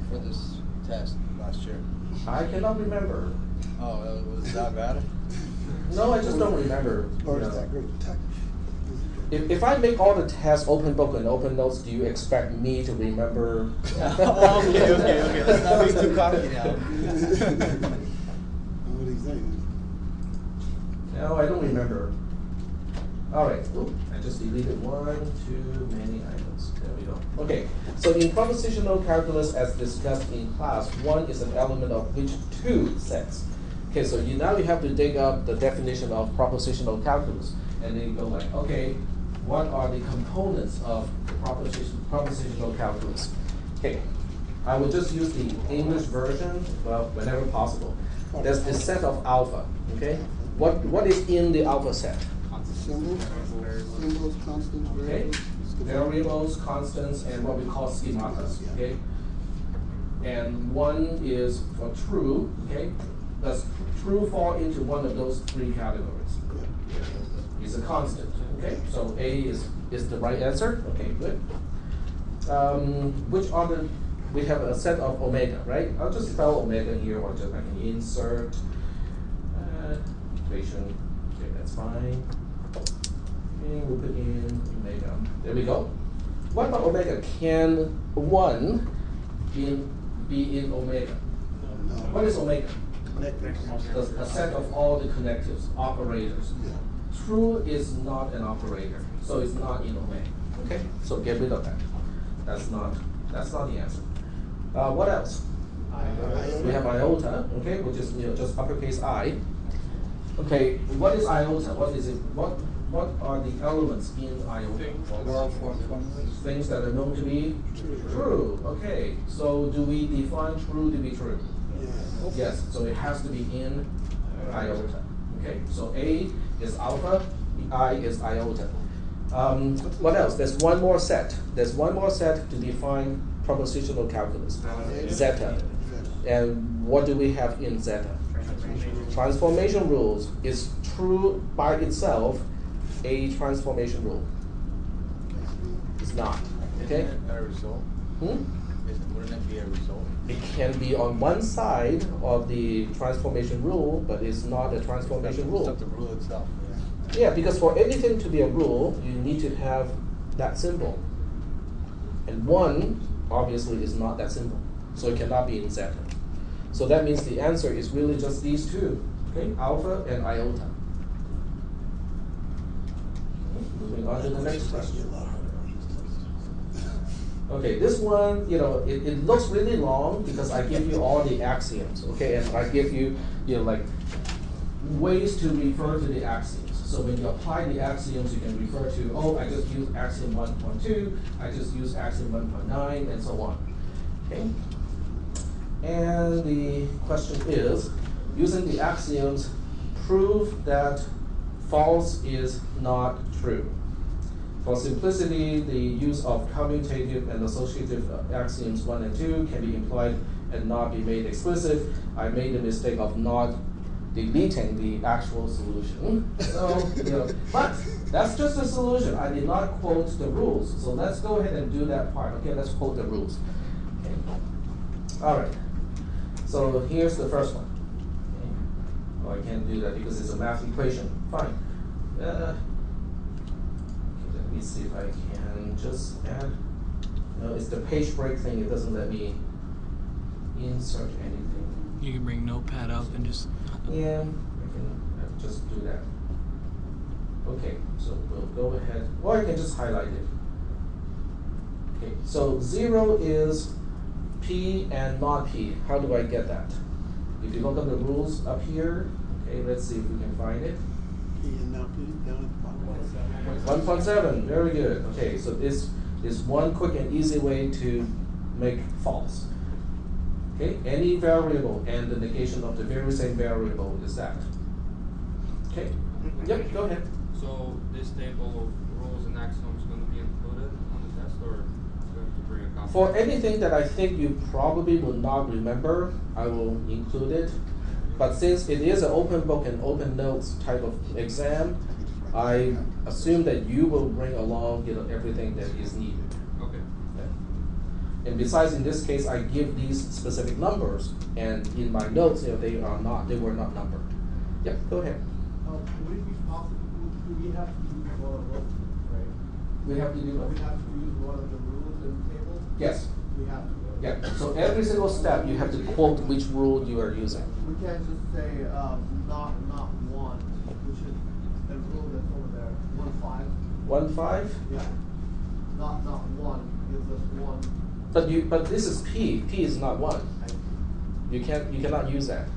for this test last year? I cannot remember. Oh, it was that bad? (laughs) No, I just don't remember. Or is that great? Tech- If, if I make all the tests open book and open notes, do you expect me to remember? Oh, (laughs) okay, okay, okay. Let's not be too cocky now. What are you saying? No, I don't remember. All right, Oop, I just deleted one, too many items. There we go. Okay, so in propositional calculus, as discussed in class, one is an element of which two sets. Okay, so you now you have to dig up the definition of propositional calculus, and then you go like, okay, what are the components of the proposition, propositional calculus? Okay, I will just use the English version, well, whenever possible. There's this set of alpha, okay? What, what is in the alpha set? Symbols, symbols, constants, Okay, variables. variables, constants, and what we call schematas, okay? And one is for true, okay? Does true fall into one of those three categories? It's a constant, okay? So A is, is the right answer, okay, good. Um, which other, we have a set of omega, right? I'll just spell omega here, or just I can insert, equation, okay, that's fine. And we'll put in omega. There we go. What about omega? Can one in, be in omega? No. What is omega? The- A set of all the connectives, operators. True is not an operator, so it's not in omega. Okay, so get rid of that. That's not, that's not the answer. Uh, what else? We have iota, okay, which is, you know, just uppercase I. Okay, what is iota? What is it? What, what are the elements in iota? Things that are known to be true. Okay, so do we define true to be true? Yes, so it has to be in iota. Okay, so A is alpha, I is iota. Um, what else? There's one more set. There's one more set to define propositional calculus. Zeta. And what do we have in zeta? Transformation rules is true by itself a transformation rule. It's not. Okay? Isn't a result? Hmm? Isn't, wouldn't it be a result? It can be on one side of the transformation rule, but it's not a transformation It's rule. not the rule itself, yeah. Yeah, because for anything to be a rule, you need to have that symbol. And one obviously is not that symbol, so it cannot be in zeta. So that means the answer is really just these two, okay, alpha and iota. Moving on to the next question. Okay, this one, you know, it, it looks really long because I give you all the axioms, okay, and I give you, you know, like ways to refer to the axioms. So when you apply the axioms, you can refer to, oh, I just use axiom 1.2, I just use axiom 1.9, and so on. Okay? And the question is, using the axioms, prove that false is not true. For simplicity, the use of commutative and associative axioms 1 and 2 can be implied and not be made explicit. I made the mistake of not deleting the actual solution. So, you know, (laughs) but that's just a solution. I did not quote the rules. So let's go ahead and do that part. Okay, let's quote the rules. Okay. All right. So here's the first one. Okay. Oh, I can't do that because it's a math equation. Fine. Uh, let me see if I can just add. No, it's the page break thing. It doesn't let me insert anything. You can bring Notepad up and just. Yeah, I can uh, just do that. Okay, so we'll go ahead, or I can just highlight it. Okay, so zero is P and not P. How do I get that? If you look up the rules up here, okay, let's see if we can find it. P and now P down at the bottom. One point seven, very good. Okay, so this is one quick and easy way to make false. Okay, any variable and the negation of the very same variable is that. Okay, mm-hmm. yep, go ahead. So this table of rules and axioms is gonna be included on the test, or do you have to bring a copy? For anything that I think you probably will not remember, I will include it. But since it is an open book and open notes type of exam, I assume that you will bring along, you know, everything that is needed. Okay. Yeah. And besides, in this case, I give these specific numbers, and in my notes, you know, they are not, they were not numbered. Yeah, go ahead. Uh, would it be possible, do we have to use one of those, right? We have to do? We have to use one of the rules in the table? Yes. We have to. Yeah, so every single step, you have to quote which rule you are using. We can't just say, um, not, not one, which is a rule that's over there, one One five? Yeah. Not, not one, gives us one. But you, but this is P, P is not one. You can't, you cannot use that.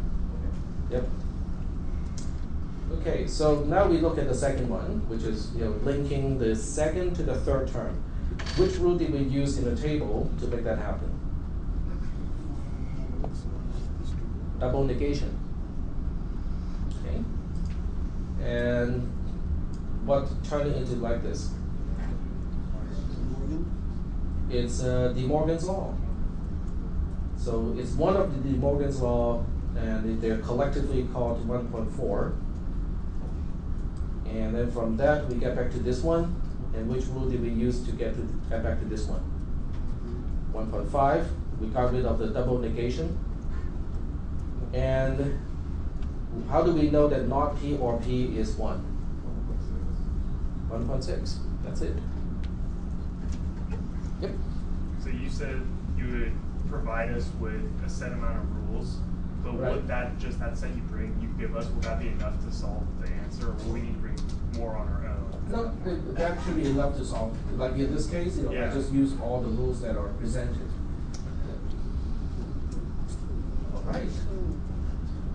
Yep. Okay, so now we look at the second one, which is, you know, linking the second to the third term. Which rule did we use in the table to make that happen? Double negation. Okay. And what turned it into like this? It's uh, De Morgan's law. So it's one of the De Morgan's law, and they're collectively called 1.4. And then from that, we get back to this one. And which rule did we use to get to get back to this one? 1.5. We got rid of the double negation. And how do we know that not P or P is 1? 1.6. That's it. Yep. So you said you would provide us with a set amount of rules, but Right. would that, just that set you bring, you give us, will that be enough to solve the answer, or will we need to bring more on our own? No, that- that should be enough to solve, like in this case, you know, I Yeah. just use all the rules that are presented. All right.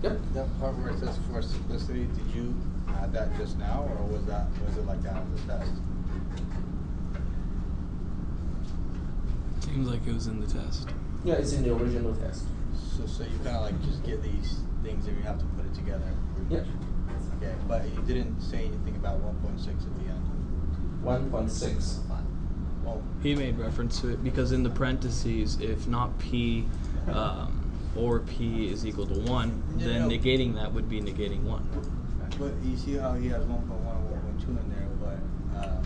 Yep. That part where it says for simplicity, did you add that just now, or was that, was it like that on the test? Seems like it was in the test. Yeah, it's in the original test. So, so you kinda like just get these things and you have to put it together? pretty Yep. much? Okay, but you didn't say anything about one point six at the end? One point six. Well, He made reference to it because in the parentheses, if not P um, or P is equal to 1, Yeah, then no. negating that would be negating 1. but you see how he has one point one, one point two in there, but, uh,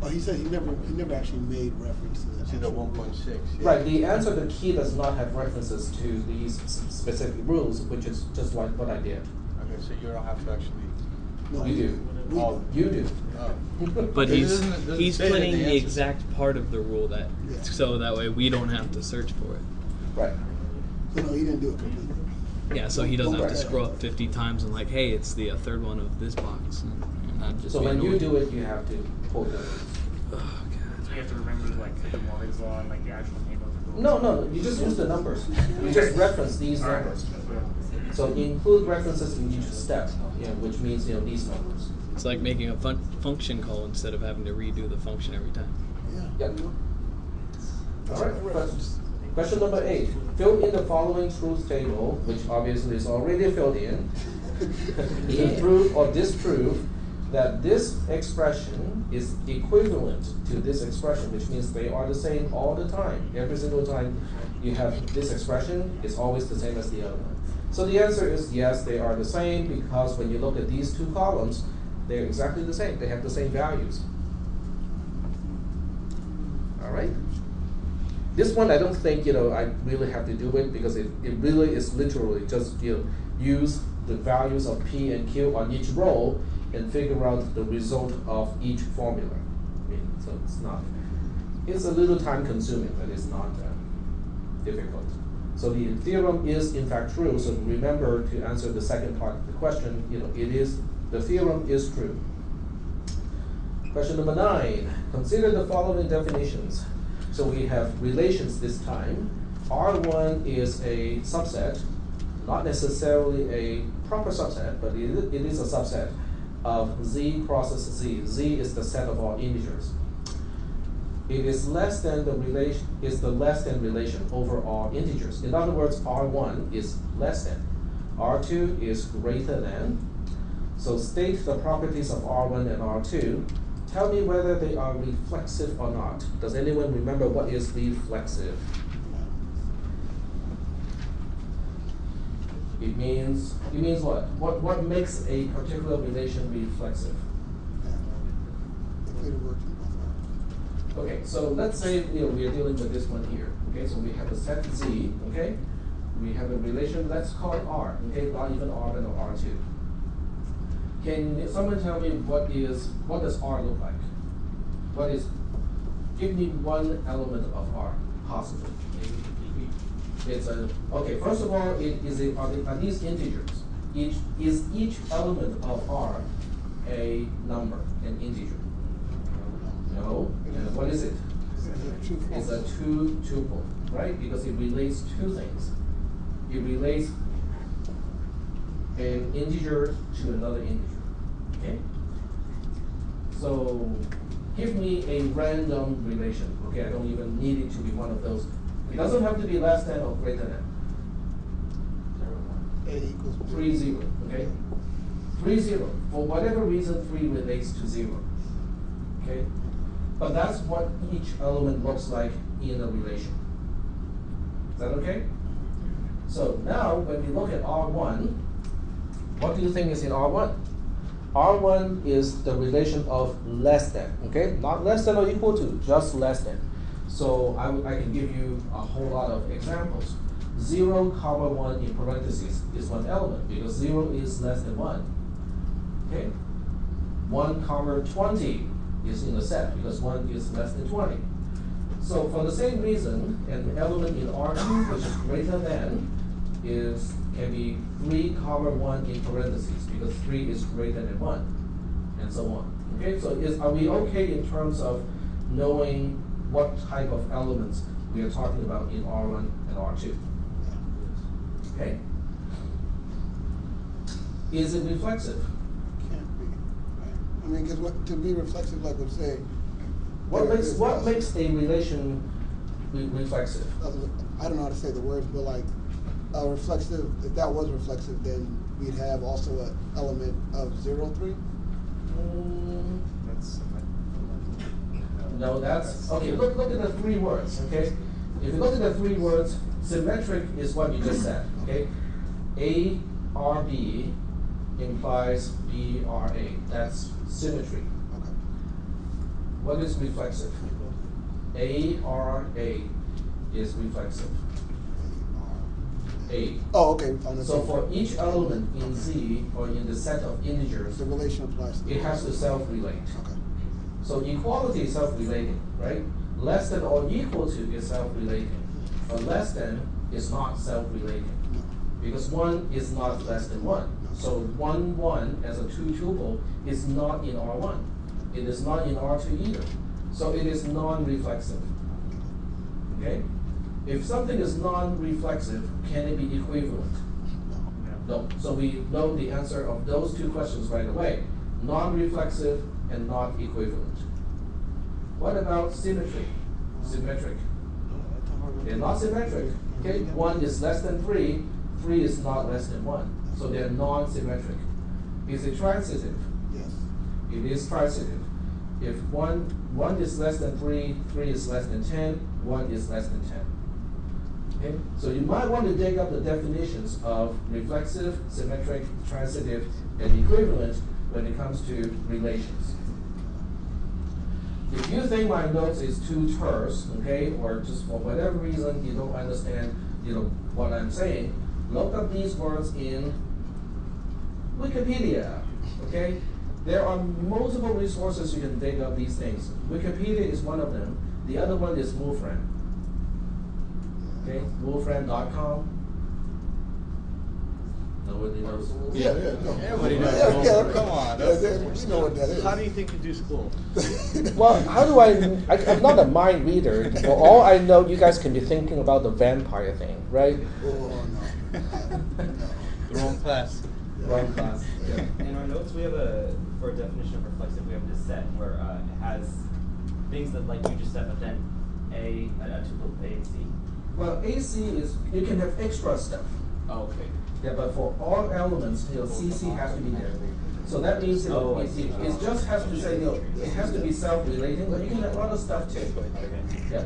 Oh, he said he never, he never actually made reference to the one point six. Right, the answer, the key does not have references to these specific rules, which is just like what I did. Okay, so you don't have to actually. No, You do. we- Oh, You do. Oh. But It he's doesn't- it doesn't he's say that putting the the answers- exact part of the rule that Yeah. so that way we don't have to search for it. Right. So no, he didn't do it completely. Yeah, so he doesn't have to Right. scroll up 50 times and like, hey, it's the uh, third one of this box. And, and that'd just So be when you annoying. do it, you have to pull the rules. Oh, God. So you have to remember like De Morgan's law and like the actual name of the rule? No, no, no, you just use the numbers. You just reference these Alright. numbers. So include references in each step, you know, which means, you know, these numbers. It's like making a fun- function call instead of having to redo the function every time. Yeah. Yep. All right, questions? Question number eight, fill in the following truth table, which obviously is already filled in. (laughs) To prove or disprove that this expression is equivalent to this expression, which means they are the same all the time. Every single time you have this expression, it's always the same as the other one. So the answer is yes, they are the same because when you look at these two columns, they're exactly the same. They have the same values. All right? This one, I don't think, you know, I really have to do it because it, it really is literally just, you know, use the values of P and Q on each row and figure out the result of each formula. I mean, so it's not, it's a little time consuming, but it's not uh, difficult. So the theorem is in fact true, so remember to answer the second part of the question, you know, it is, the theorem is true. Question number nine, consider the following definitions. So we have relations this time. R1 is a subset, not necessarily a proper subset, but it, is a subset of Z crosses Z. Z is the set of all integers. It is less than the relation, is the less than relation over all integers. In other words, R1 is less than. R2 is greater than. So state the properties of R1 and R2. Tell me whether they are reflexive or not. Does anyone remember what is reflexive? It means, it means what? What, what makes a particular relation reflexive? If it works in both ways. Okay, so let's say, you know, we are dealing with this one here, okay, so we have a set Z, okay? We have a relation, let's call it R, okay, not even R1 or R2. Can someone tell me what is, what does R look like? What is, give me one element of R, possibly. It's a, okay, first of all, it is a, are, the, are these integers? Each, is each element of R a number, an integer? What is it? It's a two tuple, right? Because it relates two things. It relates an integer to another integer, okay? So give me a random relation, okay? I don't even need it to be one of those. It doesn't have to be less than or greater than. A equals. Three zero, okay? Three zero, for whatever reason, three relates to zero, okay? But that's what each element looks like in a relation. Is that okay? So now, when we look at R one, what do you think is in R one? R one is the relation of less than, okay? Not less than or equal to, just less than. So I can give you a whole lot of examples. Zero comma one in parentheses is one element because zero is less than one. Okay? One comma twenty is in the set because one is less than twenty. So for the same reason, an element in R two which is greater than is can be three comma one in parentheses because three is greater than one, and so on. Okay, so is are we okay in terms of knowing what type of elements we are talking about in R one and R two? Okay. Is it reflexive? Can't be, right? I mean, because what, to be reflexive, like would say. What makes what a- makes a relation re- reflexive? I don't know how to say the words, but like, a reflexive, if that was reflexive, then we'd have also an element of zero three? Mm, No, that's, okay, look, look at the three words, okay? If you look at the three words, symmetric is what you just said, okay? A R B implies B R A, that's symmetry. Okay. What is reflexive? A R A is reflexive. A. Oh, okay. So for each element in Z or in the set of integers, The relation applies. to it has to self-relate. Okay. So equality is self-relating, right? Less than or equal to is self-relating, but less than is not self-relating. Because one is not less than one. So one, one as a two tuple is not in R one. It is not in R two either. So it is non-reflexive. Okay? If something is non-reflexive, can it be equivalent? No. No. So we know the answer of those two questions right away. Non-reflexive and not equivalent. What about symmetry? Symmetric. They're not symmetric. Okay, one is less than three, three is not less than one. So they're non-symmetric. Is it transitive? Yes. It is transitive. If one, one is less than three, three is less than ten, one is less than ten. Okay, so you might want to dig up the definitions of reflexive, symmetric, transitive, and equivalent when it comes to relations. If you think my notes is too terse, okay, or just for whatever reason you don't understand, you know, what I'm saying, look up these words in Wikipedia, okay? There are multiple resources you can dig up these things. Wikipedia is one of them. The other one is Wolfram. Okay, wolfram.com. Nobody knows. Yeah, yeah, no. Everybody knows Yeah, yeah, Wolfram. Come on, Yeah, that's- yeah, we know what that is. How do you think you do school? (laughs) Well, how do I, I? I'm not a mind reader. For all I know, you guys can be thinking about the vampire thing, right? Oh, no. (laughs) The wrong class. Class. Yeah. In our notes, we have a, for a definition of reflexive, we have this set where uh, it has things that like you just said, but then A, a, a tuple of A and C. Well, AC is you can have extra stuff. Oh, okay. Yeah, but for all elements, you know, CC has to be there. So that means know, Oh, it, it, it just has to say, you know, it has to be self-relating, but you can have other stuff too. Yeah.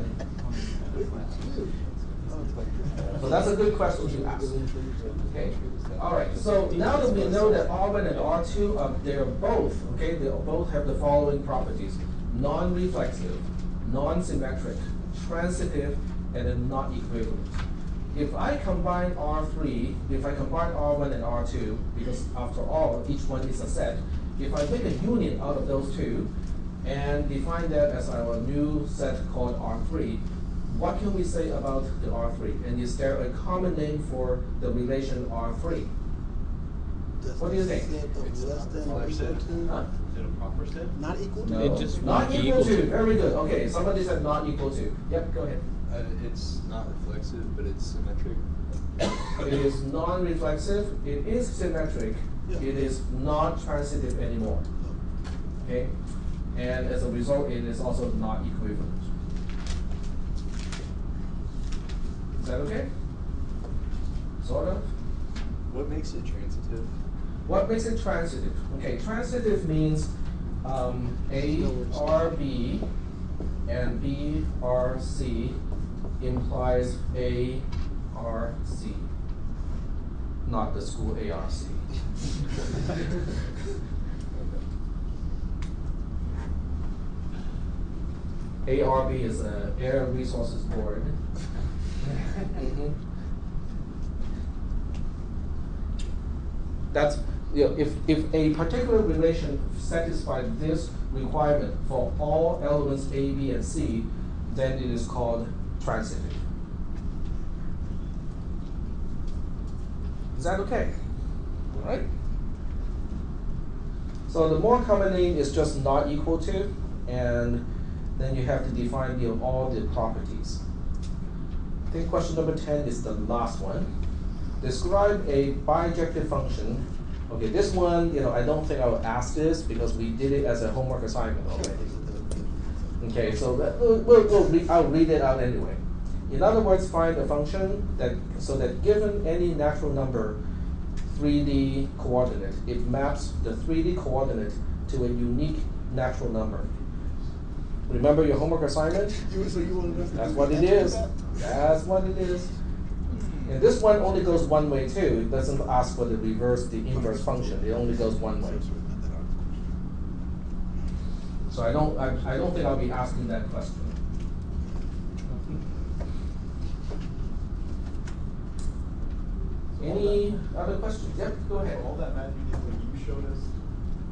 So that's a good question to ask. Okay. All right. So now that we know that R1 and R2, um, they're both okay. They both have the following properties: non-reflexive, non-symmetric, transitive, and then not equivalent. If I combine R3, if I combine R1 and R2, because after all, each one is a set, if I make a union out of those two and define that as our new set called R3, what can we say about the R3? And is there a common name for the relation R3? That's What do you the think? set of less than or equal to- Huh? Is it a proper set? Not equal to? No, It just not equal equal to, to. very good, okay, somebody said not equal to, yep, go ahead. Uh, it's not reflexive, but it's symmetric. It is non-reflexive, it is symmetric, Yeah. it is not transitive anymore. Okay? And as a result, it is also not equivalent. Is that okay? Sort of? What makes it transitive? What makes it transitive? Okay, transitive means um, A R B and B R C implies A R C, not the school A R C. (laughs) ARB is a Air Resources Board. Mhm. That's, you know, if, if a particular relation satisfies this requirement for all elements A, B, and C, then it is called transitive. Is that okay? All right? So the more common name is just not equal to, and then you have to define you know, all the properties. I think question number ten is the last one. Describe a bijective function. Okay, this one, you know, I don't think I will ask this because we did it as a homework assignment already. Okay, so that, we'll, we'll re- I'll read it out anyway. In other words, find a function that, so that given any natural number 3D coordinate, it maps the 3D coordinate to a unique natural number. Remember your homework assignment? You, so you wanted us to That's what the it answer to is. that? That's what it is. And this one only goes one way too. It doesn't ask for the reverse, the inverse function. It only goes one way. So I don't, I, I don't think I'll be asking that question. Any other questions? Yep, go ahead. All that math you did when you showed us,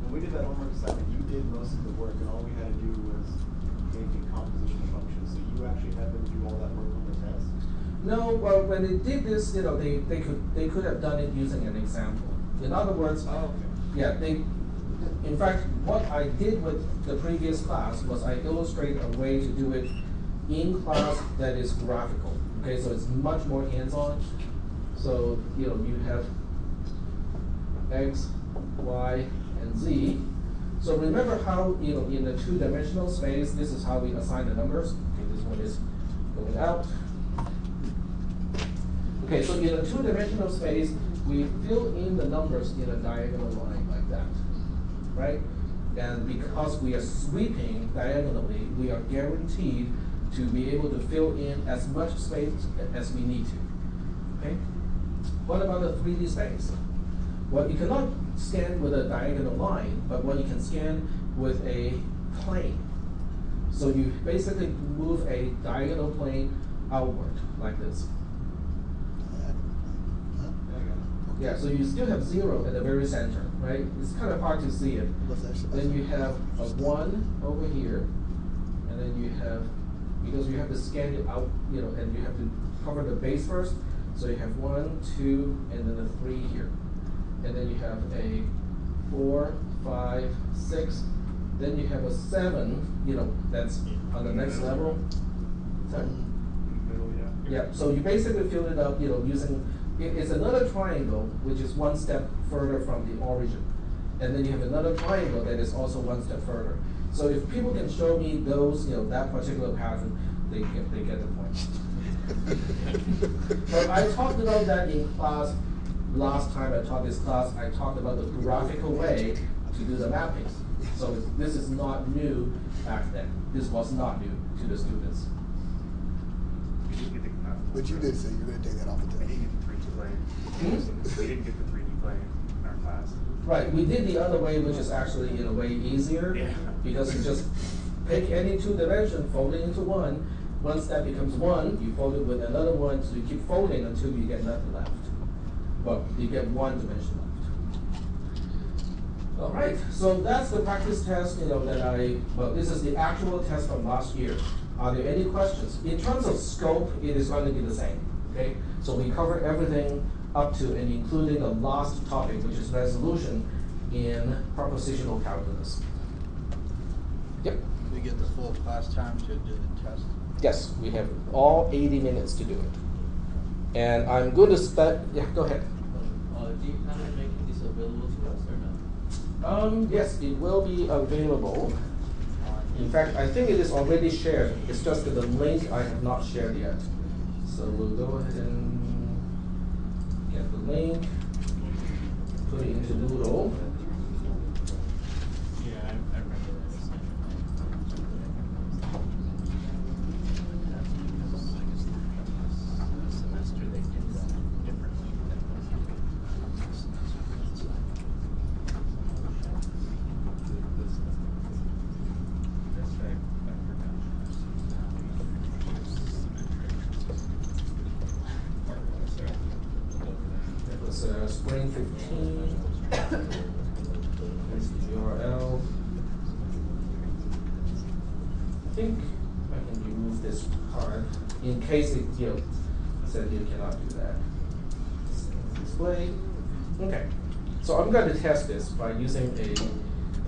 when we did that homework assignment, you did most of the work and all we had to do was make a composition function. So you actually had them do all that work on the test? No, well, when they did this, you know, they, they could, they could have done it using an example. In other words, Oh, okay. yeah, they, in fact, what I did with the previous class was I illustrate a way to do it in class that is graphical. Okay, so it's much more hands-on. So, you know, you have X, Y, and Z. So remember how, you know, in the two-dimensional space, this is how we assign the numbers. Is going out. Okay, so in a two-dimensional space, we fill in the numbers in a diagonal line like that, right? And because we are sweeping diagonally, we are guaranteed to be able to fill in as much space as we need to, okay? What about the 3D space? Well, you cannot scan with a diagonal line, but what you can scan with a plane. So you basically move a diagonal plane outward like this. Yeah, so you still have zero at the very center, right? It's kind of hard to see it. Then you have a one over here, and then you have, because you have to scan it out, you know, and you have to cover the base first. So you have one, two, and then a three here. And then you have a four, five, six. Then you have a seven, you know, that's on the next level. Sorry? Middle, yeah. Yeah, so you basically fill it up, you know, using, it's another triangle, which is one step further from the origin. And then you have another triangle that is also one step further. So if people can show me those, you know, that particular pattern, they get, they get the point. (laughs) But I talked about that in class, last time I taught this class, I talked about the graphical way to do the mappings. So this is not new back then. This was not new to the students. We didn't get the, But you did say you're gonna take that off the We didn't get the three D plane. Hmm? We didn't get the three D plane in our class. Right, we did the other way, which is actually in a way easier. Yeah. Because you just pick any two dimension, fold it into one. Once that becomes one, you fold it with another one, so you keep folding until you get nothing left. Well, you get one dimension left. All right, so that's the practice test, you know, that I, well, this is the actual test from last year. Are there any questions? In terms of scope, it is going to be the same, okay? So we cover everything up to and including the last topic, which is resolution in propositional calculus. Yep. We get the full class time to do the test. Yes, we have all 80 minutes to do it. And I'm going to spend, yeah, go ahead. Uh, do you plan on making this available to us or not? Um, yes, it will be available. In fact, I think it is already shared. It's just that the link I have not shared yet. So we'll go ahead and get the link, put it into Moodle. Yeah, I, I remember this. Semester they did that differently That's right, I It was uh, spring 15. Here's the URL. I think I can remove this part in case it, you know, said you cannot do that. Display. Okay. So I'm going to test this by using a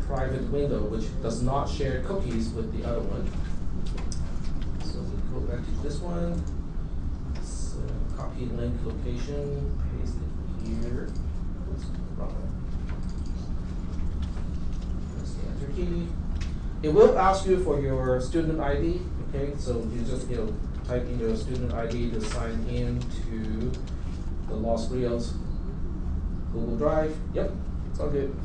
private window which does not share cookies with the other one. So we go back to this one. Copy link location, paste it here. Oops, wrong one. Press the enter key. It will ask you for your student ID, okay? So you just, you know, type in your student ID to sign in to the Los Rios Google Drive. Yep, it's all good.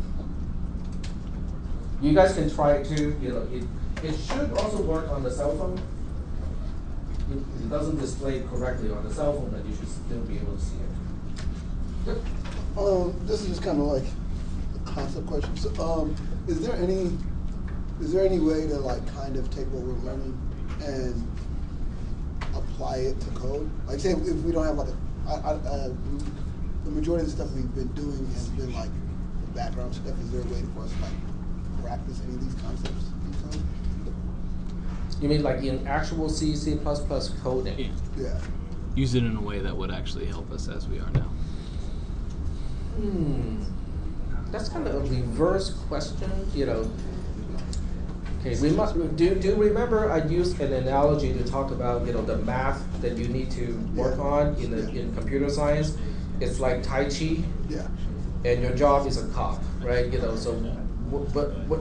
You guys can try it too, you know, it, it should also work on the cell phone. It, it doesn't display correctly on the cell phone, but you should still be able to see it. Yep. Um, this is just kind of like a concept question. So, um, is there any, is there any way to like kind of take what we're learning and apply it to code? Like, say if we don't have like a, I, I, the majority of the stuff we've been doing has been like the background stuff. Is there a way for us to like practice any of these concepts? You mean like in actual C, C++ coding? Yeah. Use it in a way that would actually help us as we are now. Hmm, that's kind of a reverse question, you know. Okay, we must, do, do remember I used an analogy to talk about, you know, the math that you need to work on in the, in computer science. It's like Tai Chi. Yeah. And your job is a cop, right? You know, so, wh- but, what,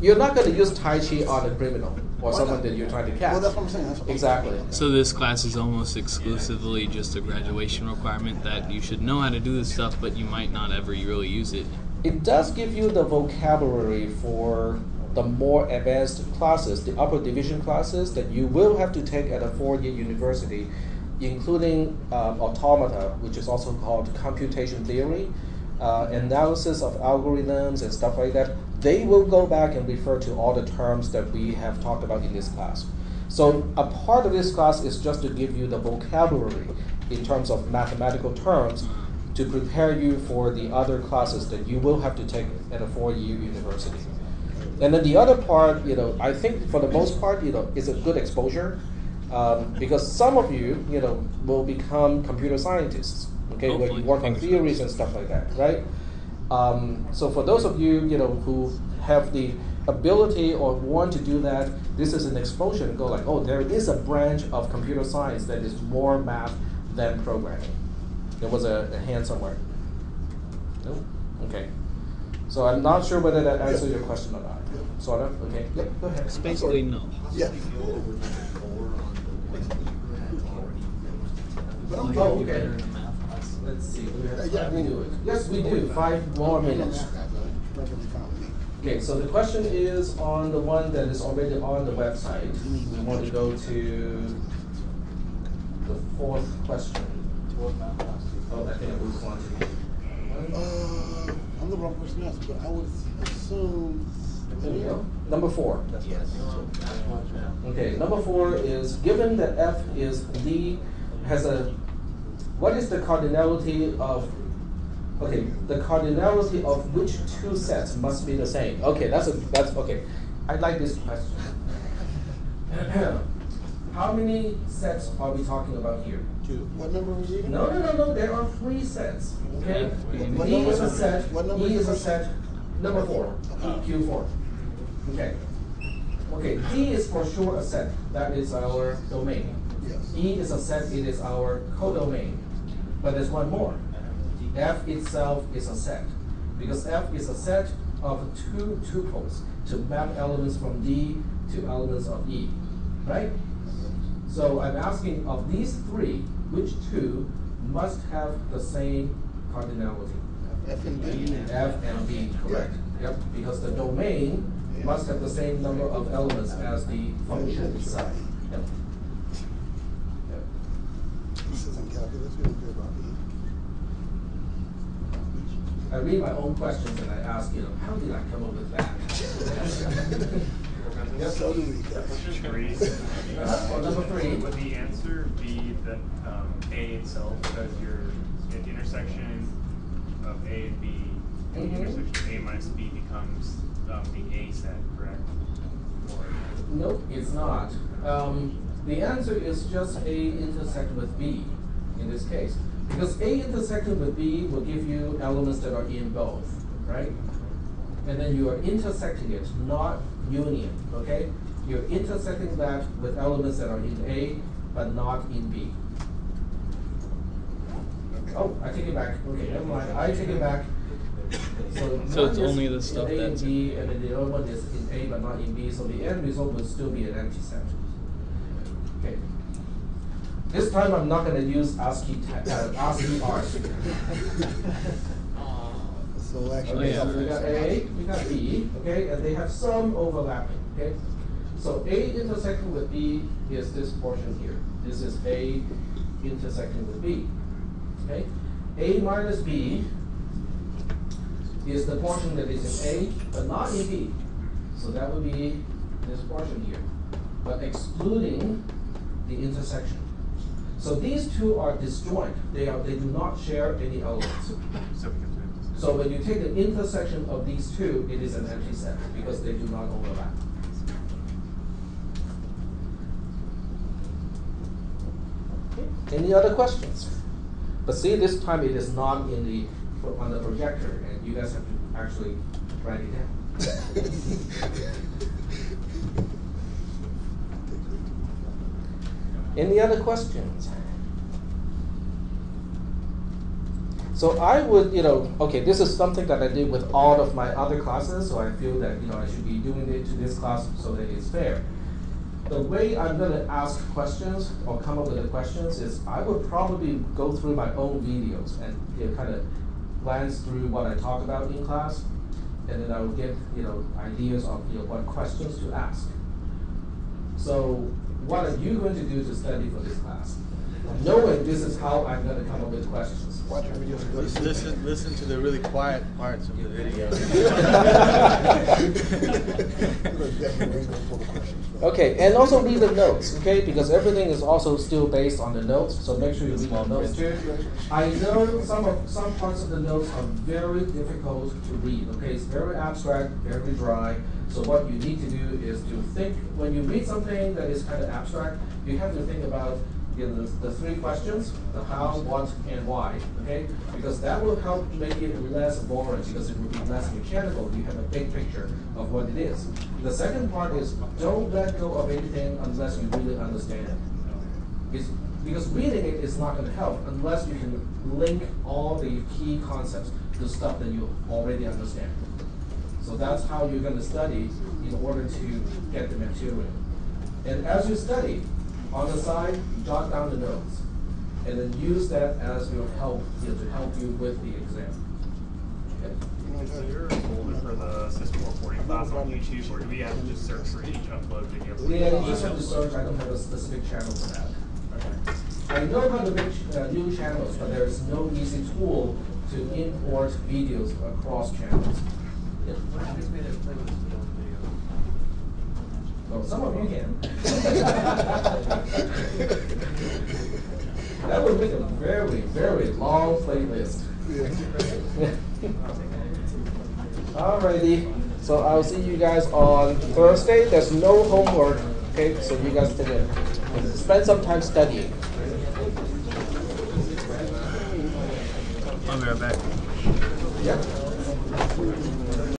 you're not gonna use Tai Chi on a criminal or Why someone not? that you're trying to catch. Well, that's what I'm saying. That's what Exactly. So this class is almost exclusively just a graduation requirement that you should know how to do this stuff, but you might not ever really use it. It does give you the vocabulary for the more advanced classes, the upper division classes that you will have to take at a four-year university, including um, automata, which is also called computation theory, uh, analysis of algorithms and stuff like that. They will go back and refer to all the terms that we have talked about in this class. So a part of this class is just to give you the vocabulary in terms of mathematical terms to prepare you for the other classes that you will have to take at a four-year university. And then the other part, you know, I think for the most part, you know, is a good exposure um, because some of you, you know, will become computer scientists. Okay, where you work on Fingers theories and stuff like that, right? Um, so for those of you, you know, who have the ability or want to do that, this is an exposure to go like, oh, there is a branch of computer science that is more math than programming. There was a, a hand somewhere. Nope. Okay. So I'm not sure whether that answers your question or not. Sort of. Okay. Yep. Go ahead. It's basically no. Yeah. But Oh, okay. Let's see. We have Uh, yeah, I time to do it? Yes, we do. Five more minutes. Perfectly fine with me. Okay, so the question is on the one that is already on the website. We want to go to the fourth question. Oh, I think I moved on to. Uh, I'm the wrong person to ask, but I would assume. There we go. Number four. Yes. Okay, number four is given that f is the has a what is the cardinality of okay the cardinality of which two sets must be the same? Okay, that's a that's okay. I like this question. (coughs) How many sets are we talking about here? Two. What number was it? No, no, no, no. There are three sets. Okay, What E is a set. What number E is is a set. Number four. Uh-huh. Q four. Okay. Okay, D is for sure a set. That is our domain. Yes. E is a set. It is our codomain. But there's one more. The F itself is a set because F is a set of two tuples to map elements from D to elements of E, right? So I'm asking of these three, which two must have the same cardinality? F and B. F and B, correct? Yep, because the domain must have the same number of elements as the function itself. Yep. Yep. This isn't calculus, we don't care about E. I read my own questions and I ask, you know, how did I come up with that? (laughs) Yes, so do we, three. Number three. Would the answer be that um, A itself, because you're at the intersection of A and B, the Mhm. intersection A minus B becomes um, the A set, correct? Or Nope, it's not. Um, the answer is just A intersect with B in this case. Because A intersecting with B will give you elements that are in both, right? And then you are intersecting it, not union, okay? You're intersecting that with elements that are in A, but not in B. Oh, I take it back. Okay, never mind. I take it back. So, So it's only the stuff in A and B, and then the other one is in A but not in B. So the end result will still be an empty set. Okay. This time I'm not going to use ASCII uh, ASCII art. So actually. Okay, so we got A, we got B, okay, and they have some overlapping, okay? So A intersecting with B is this portion here. This is A intersecting with B, okay? A minus B is the portion that is in A, but not in B. So that would be this portion here, but excluding the intersection. So these two are disjoint. They are, they do not share any elements. so when you take the intersection of these two, it is an empty set because they do not overlap. Okay, Any other questions? But see, this time it is not in the, on the projector, and you guys have to actually write it down. (laughs) Any other questions? So I would, you know, okay, this is something that I did with all of my other classes, so I feel that, you know, I should be doing it to this class so that it's fair. The way I'm gonna ask questions or come up with the questions is I would probably go through my own videos and, you know, kind of glance through what I talk about in class, and then I would get, you know, ideas of, you know, what questions to ask. So what are you going to do to study for this class? Knowing this is how I'm gonna come up with questions. Watch your videos. and go to sleep. Listen, listen to the really quiet parts of the video. Definitely ain't gonna pull the questions from. Okay, and also read the notes, okay? Because everything is also still based on the notes, so make sure you read the notes. I know some of, some parts of the notes are very difficult to read, okay? It's very abstract, very dry. So what you need to do is to think, when you read something that is kind of abstract, you have to think about, the, the three questions, the how, what, and why, okay? Because that will help make it less boring, because it will be less mechanical. You have a big picture of what it is. The second part is, don't let go of anything unless you really understand it. It's, because reading it is not going to help unless you can link all the key concepts to stuff that you already understand. So that's how you're going to study in order to get the material. And as you study, on the side, jot down the notes, and then use that as your help, you know, to help you with the exam. Okay? Is there a folder for the CISP 440 class on YouTube, or do we have to just search for each upload video? Yeah, you just have to search, I don't have a specific channel for that. Okay. I know how to make uh, new channels, but there is no easy tool to import videos across channels. Yep. Well, some of you can. (laughs) That would make a very, very long playlist. (laughs) Alrighty, so I'll see you guys on Thursday. There's no homework, okay? So you guys can spend some time studying. I'll be right back. Yeah.